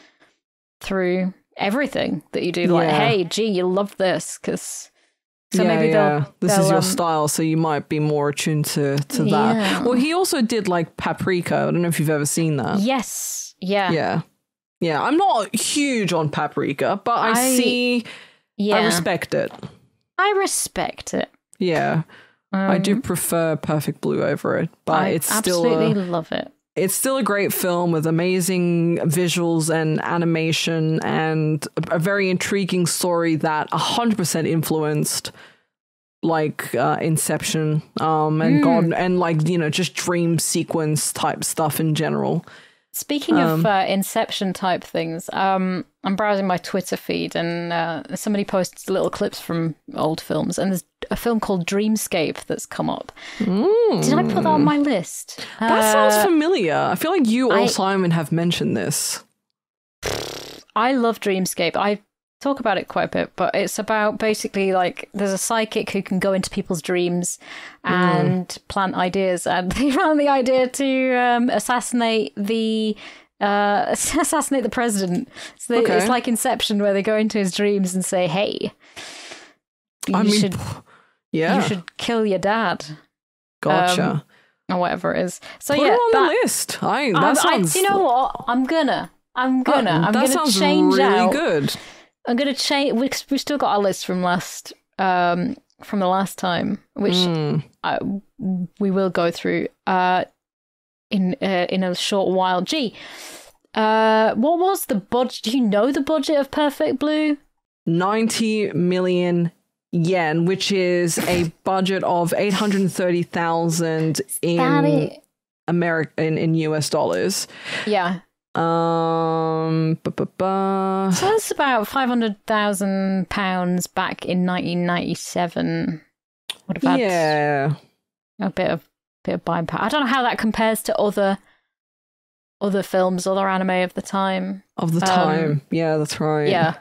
through everything that you do. Like, Yeah. hey, gee, you love this because. So yeah, maybe yeah. they'll. This they'll, is your um, style, so you might be more attuned to to that. Yeah. Well, he also did like Paprika. I don't know if you've ever seen that. Yes. Yeah. Yeah, yeah. I'm not huge on Paprika, but I, I- see. Yeah. I respect it. I respect it. Yeah, I do Um, prefer Perfect Blue over it, but I it's still absolutely a, love it. it's still a great film with amazing visuals and animation and a, a very intriguing story that 100% influenced like uh, Inception um and Mm. God and like you know just dream sequence type stuff in general. Speaking Um, of uh, Inception type things, um, I'm browsing my Twitter feed and uh, somebody posts little clips from old films, and there's a film called Dreamscape that's come up. Did I put that on my list? That sounds Uh, familiar. I feel like you or I- Simon have mentioned this. I love Dreamscape. I talk about it quite a bit, but it's about basically like there's a psychic who can go into people's dreams and plant ideas, and they ran the idea to um, assassinate the. Uh, assassinate the president. So they, Okay. it's like Inception, where they go into his dreams and say, "Hey, you I mean, should yeah, you should kill your dad," gotcha. um, or whatever it is. So Put yeah, on that, the list. I that I'm- I- you know what? I'm gonna. I'm gonna. I'm that gonna sounds change really out. good. I'm gonna change. We we still got our list from last um from the last time, which Mm. I, we will go through uh in uh, in a short while. Gee, uh, what was the budget? Do you know the budget of Perfect Blue? 90 million yen, which is a budget of 830,000 in i- American in, in US dollars. yeah, Um, ba, ba, ba. So that's about five hundred thousand pounds back in nineteen ninety seven. What about yeah. a bit of bit of buying power. I don't know how that compares to other other films, other anime of the time. Of the Um, time. yeah, that's right. Yeah.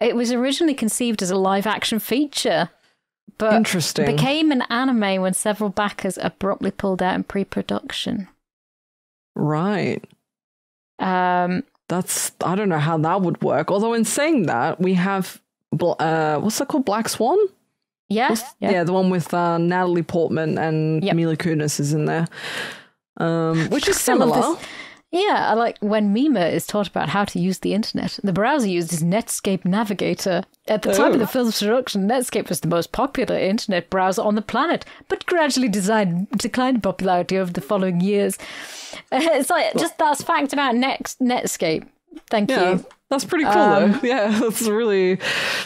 It was originally conceived as a live action feature, but Interesting. became an anime when several backers abruptly pulled out in pre production. right. Um, That's I don't know how that would work. Although in saying that, we have uh what's that called? Black Swan? yeah, What's- yeah. the one with uh, Natalie Portman and Yep. Mila Kunis is in there. Um, which is similar. Yeah, I like when Mima is taught about how to use the internet. The browser used is Netscape Navigator. At the time Oh. of the film's production, Netscape was the most popular internet browser on the planet, but gradually designed, declined in popularity over the following years. It's like just that's fact about Next Netscape. Thank Yeah, you. that's pretty cool Um, though. Yeah, that's really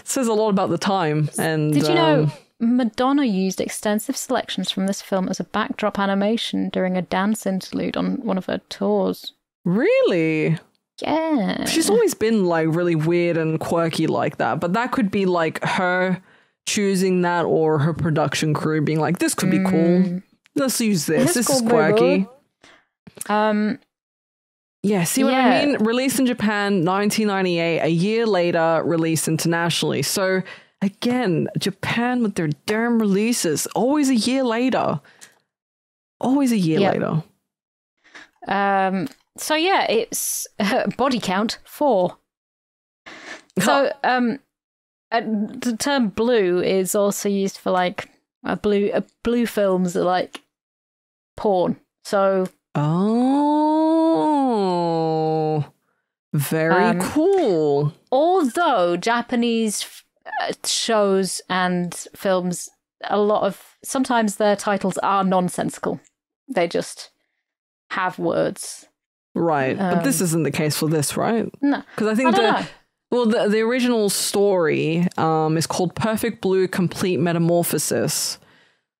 says a lot about the time. And Did you know um, Madonna used extensive selections from this film as a backdrop animation during a dance interlude on one of her tours? Really? Yeah. She's always been like really weird and quirky like that, but that could be like her choosing that or her production crew being like, "This could be cool. Let's use this. It's This is quirky." Um, Yeah, see what Yeah. I mean? Released in Japan 1998, a year later released internationally. So again, Japan with their damn releases, always a year later. Always a year Yep. later. Um, so yeah, it's body count four. So um, uh, the term blue is also used for like a blue uh, blue films are like porn. So Oh. Very Um, cool. although Japanese f- uh, shows and films, a lot of sometimes their titles are nonsensical. They just have words. Right. but this um, isn't the case for this, right? No, Because I I think don't the know. well the, the original story um, is called Perfect Blue Complete Metamorphosis.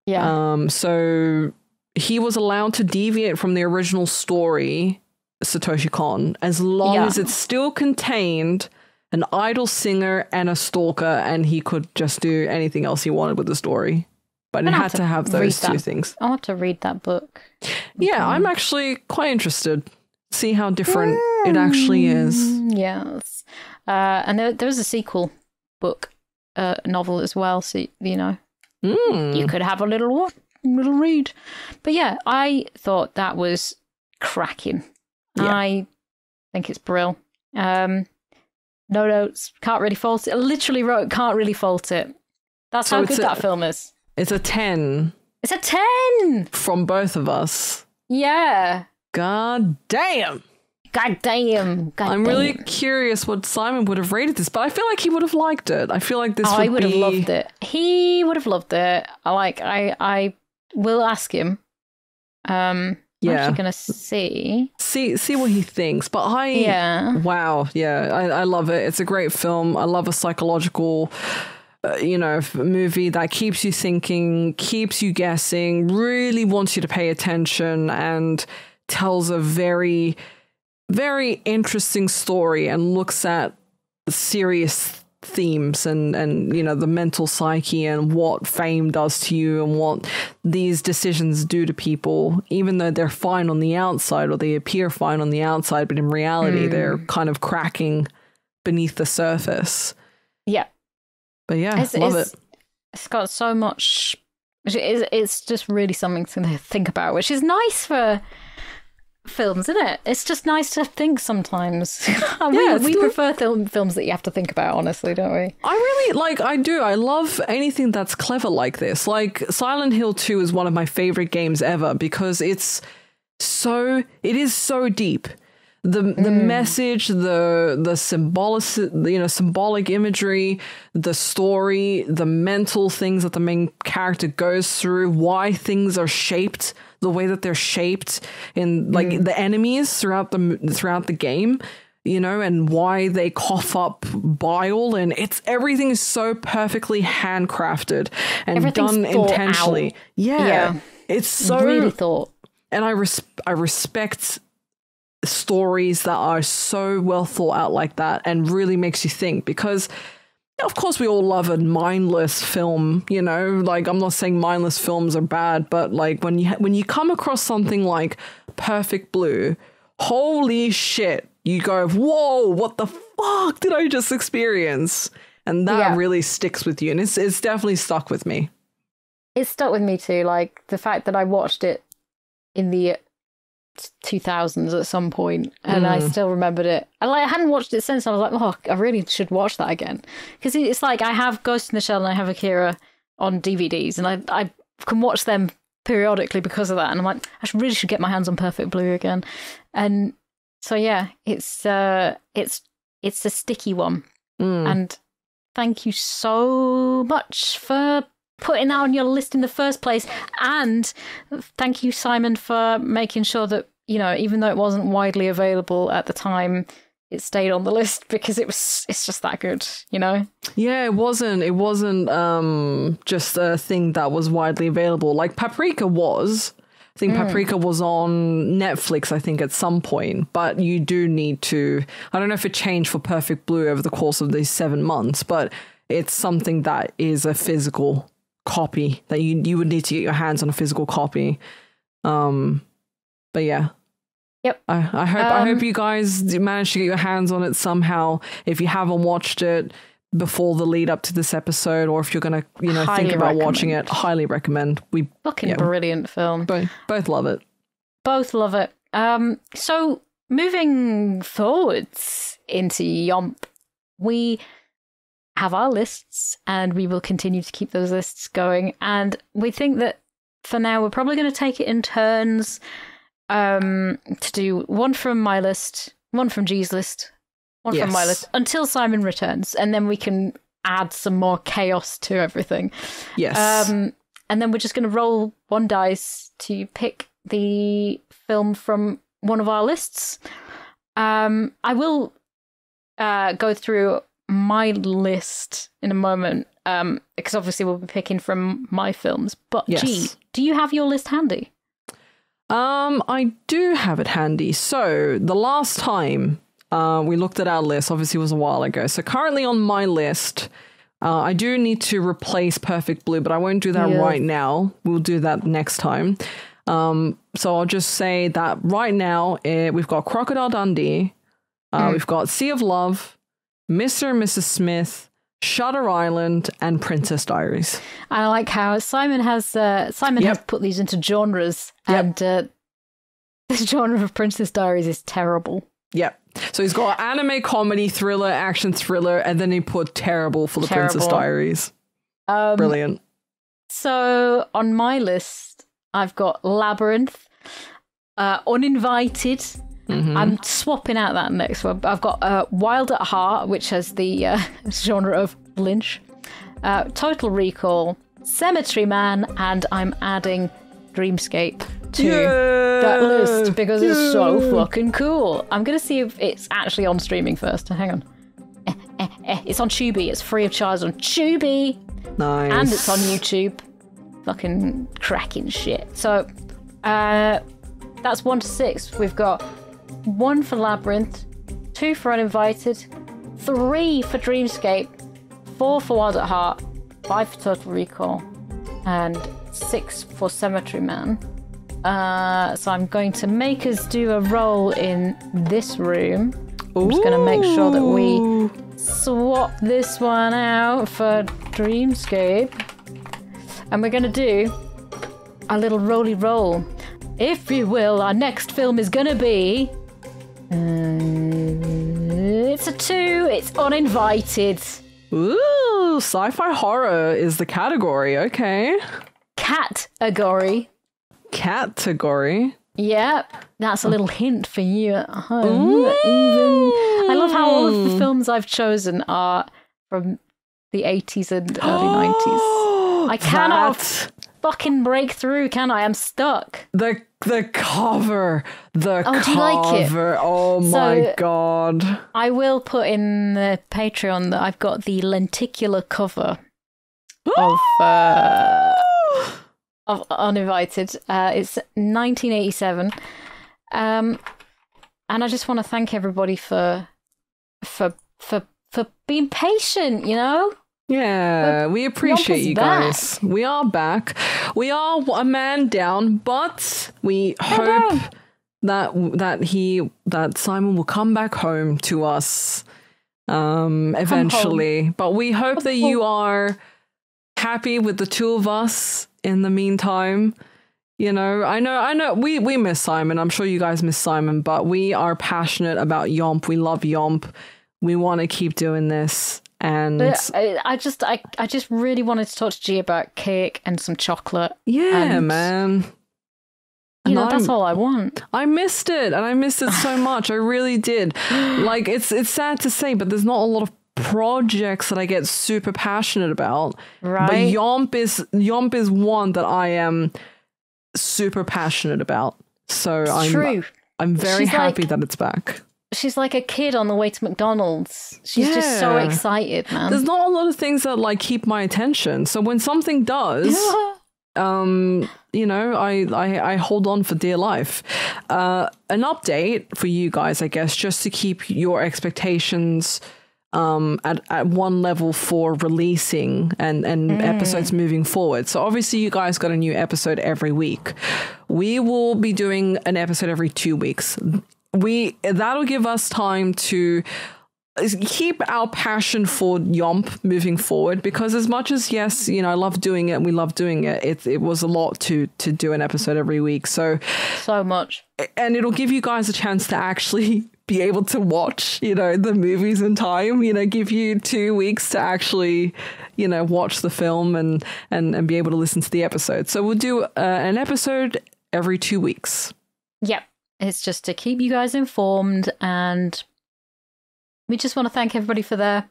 Yeah, Um, so he was allowed to deviate from the original story, Satoshi Kon, as long Yeah. as it still contained an idol singer and a stalker, and he could just do anything else he wanted with the story. But it had to to have those two that. things. I'll have to read that book. Yeah, I'm actually quite interested. See how different it actually is. Mm, Yes. Uh, and there, there was a sequel book, uh, novel as well. So, you know, Mm. you could have a little what? Little read. But yeah, I thought that was cracking. Yeah. I think it's brill. Um, no notes, can't really fault it. I literally wrote, can't really fault it. That's So how good a- that film is. It's a 10 It's a 10! from both of us. Yeah. God damn. God damn. God I'm really curious what Simon would have rated this, but I feel like he would have liked it. I feel like this Oh, would I would be have loved it. He would have loved it. I like. I. I will ask him. Um. I'm Yeah. actually gonna see. see see what he thinks. But I Yeah. wow, yeah, I, I love it. It's a great film. I love a psychological. Uh, you know, movie that keeps you thinking, keeps you guessing, really wants you to pay attention, and tells a very, very interesting story and looks at the serious themes and and you know the mental psyche and what fame does to you and what these decisions do to people even though they're fine on the outside or they appear fine on the outside but in reality hmm. they're kind of cracking beneath the surface Yeah. but yeah It's, love it's, it it's got so much. It's, it's just really something to think about, which is nice for films, isn't it? It's just nice to think sometimes. we Yeah, we prefer film, films that you have to think about, honestly, don't we? I really like I do. I love anything that's clever like this. Like Silent Hill 2 is one of my favorite games ever because it's so it is so deep. The the mm. message, the the symbolic you know, symbolic imagery, the story, the mental things that the main character goes through, why things are shaped the way that they're shaped in like the enemies throughout the throughout the game you know, and why they cough up bile, and it's everything is so perfectly handcrafted and done intentionally. out. Yeah, Yeah. it's so really thought. and I res- I respect stories that are so well thought out like that and really makes you think because of course we all love a mindless film you know like i'm not saying mindless films are bad but like when you when you come across something like perfect blue holy shit you go whoa what the fuck did i just experience and that Yeah. really sticks with you and it's it's definitely stuck with me it stuck with me too. Like the fact that I watched it in the 2000s at some point, and I Mm. still remembered it. And like I hadn't watched it since. I was like, oh, I really should watch that again because it's like I have Ghost in the Shell and I have Akira on DVDs, and I I can watch them periodically because of that. And I'm like, I should, really should get my hands on Perfect Blue again. And so yeah, it's uh, it's it's a sticky one. Mm. And thank you so much for putting that on your list in the first place. And thank you, Simon, for making sure that, you know, even though it wasn't widely available at the time, it stayed on the list because it was it's just that good, you know? Yeah, it wasn't. It wasn't um, just a thing that was widely available. Like Paprika was. I think Paprika was on Netflix. I think at some point, but you do need to. I don't know if it changed for Perfect Blue over the course of these seven months, but it's something that is a physical copy that you you would need to get your hands on a physical copy. Um, but yeah, Yep. I, I hope I Um, hope you guys manage to get your hands on it somehow. If you haven't watched it before the lead up to this episode, or if you're gonna you know think about watching it, highly recommend. We Fucking Yeah. brilliant film. both both love it. Both love it. Um, so moving forwards into Yomp, we have our lists and we will continue to keep those lists going. And we think that for now we're probably going to take it in turns um, to do one from my list, one from G's list, one from my list until Simon returns, and then we can add some more chaos to everything. Yes. Um, and then we're just going to roll one dice to pick the film from one of our lists. Um, I will uh, go through my list in a moment um, because obviously we'll be picking from my films. But Yes. gee, do you have your list handy? Um, I do have it handy. So the last time uh, we looked at our list, obviously was a while ago. So currently on my list, uh, I do need to replace Perfect Blue, but I won't do that Yeah. right now. We'll do that next time. Um, so I'll just say that right now eh, we've got Crocodile Dundee, uh, Mm. we've got Sea of Love, Mr. and Mrs. Smith, Shutter Island, and Princess Diaries. I like how Simon has uh, Simon Yep. has put these into genres, Yep. and uh, the genre of Princess Diaries is terrible. Yep. So he's got anime, comedy, thriller, action thriller, and then he put terrible for the Princess Diaries. Um, Brilliant. So on my list, I've got Labyrinth, uh, Uninvited. Mhm. I'm swapping out that next one. I've got uh, Wild at Heart, which has the uh, genre of Lynch, uh, Total Recall, Cemetery Man, and I'm adding Dreamscape to that list because it's so fucking cool. I'm gonna see if it's actually on streaming first. Hang on. Eh, eh, eh. It's on Tubi. It's free of charge on Tubi Nice. and it's on YouTube. Fucking cracking shit. So, uh, that's one to six. We've got one for Labyrinth, two for Uninvited, three for Dreamscape, four for Wild at Heart, five for Total Recall, and six for Cemetery Man. Uh, so I'm going to make us do a roll in this room. I'm just going to make sure that we swap this one out for Dreamscape. And we're going to do a little roly roll. If you will, our next film is going to be. Uh, it's a two, it's uninvited. Ooh, sci-fi horror is the category. Okay. Category. Category. Yep, that's a little hint for you at home. Even I love how all of the films I've chosen are from the 80s and early 90s. I cannot- That- Fucking break through, can I? I'm stuck. the the cover. The Oh, do you like it? cover. Oh my So- god. I will put in the Patreon that I've got the lenticular cover of uh, of Uninvited. Uh, it's 1987. Um, and I just want to thank everybody for for for for being patient. You know, Yeah, we appreciate you guys. We are back. We are a man down, but we hope that that he that Simon will come back home to us um eventually. But we hope that you are happy with the two of us in the meantime. You know, I know I know we we miss Simon. I'm sure you guys miss Simon, but we are passionate about Yomp. We love Yomp. We want to keep doing this and I, I just I I just really wanted to talk to G about cake and some chocolate. Yeah, And- man. You know, that's all I want. I missed it, and I missed it so much. I really did. Like it's it's sad to say, but there's not a lot of projects that I get super passionate about. Right. But Yomp is Yomp is one that I am super passionate about. So It's I'm true. I'm very She's happy like- that it's back. She's like a kid on the way to McDonald's. She's just so excited, man. There's not a lot of things that like keep my attention. So when something does, um you know I, I i hold on for dear life uh an update for you guys i guess just to keep your expectations um at, at one level for releasing and and episodes moving forward so obviously you guys got a new episode every week we will be doing an episode every two weeks we that'll give us time to keep our passion for Yomp moving forward because as much as yes, you know, I love doing it, we love doing it. It it was a lot to to do an episode every week. So so much. and it'll give you guys a chance to actually be able to watch, you know, the movies in time, you know, give you 2 weeks to actually, you know, watch the film and and and be able to listen to the episode. So we'll do uh, an episode every 2 weeks. Yep. It's just to keep you guys informed and we just want to thank everybody for their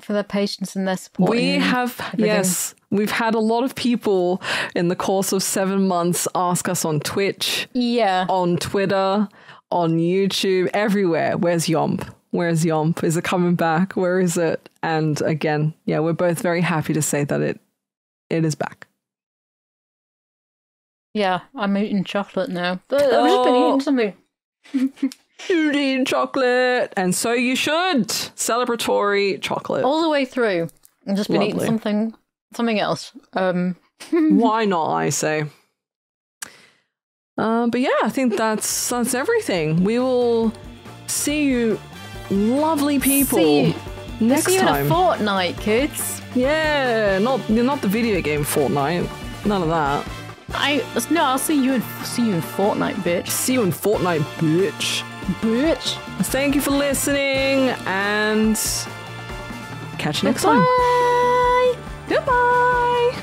for their patience and their support. We have, everything. yes, we've had a lot of people in the course of seven months ask us on Twitch, Yeah. on Twitter, on YouTube, everywhere. Where's Yomp? Where's Yomp? Is it coming back? Where is it? And again, yeah, we're both very happy to say that it it is back. Yeah. I'm eating chocolate now. I've just been Oh. eating something. You need chocolate, and so you should. Celebratory chocolate. All the way through. I've just been eating something something else. Um Why not? I say. Uh, but yeah, I think that's that's everything. We will see you, lovely people, See you- next see you in a fortnight, kids. yeah, not not the video game Fortnite. None of that. I no, I'll see you in see you in fortnight, bitch. See you in Fortnite, bitch. Bitch. Thank you for listening, and catch you next time. Bye. Goodbye.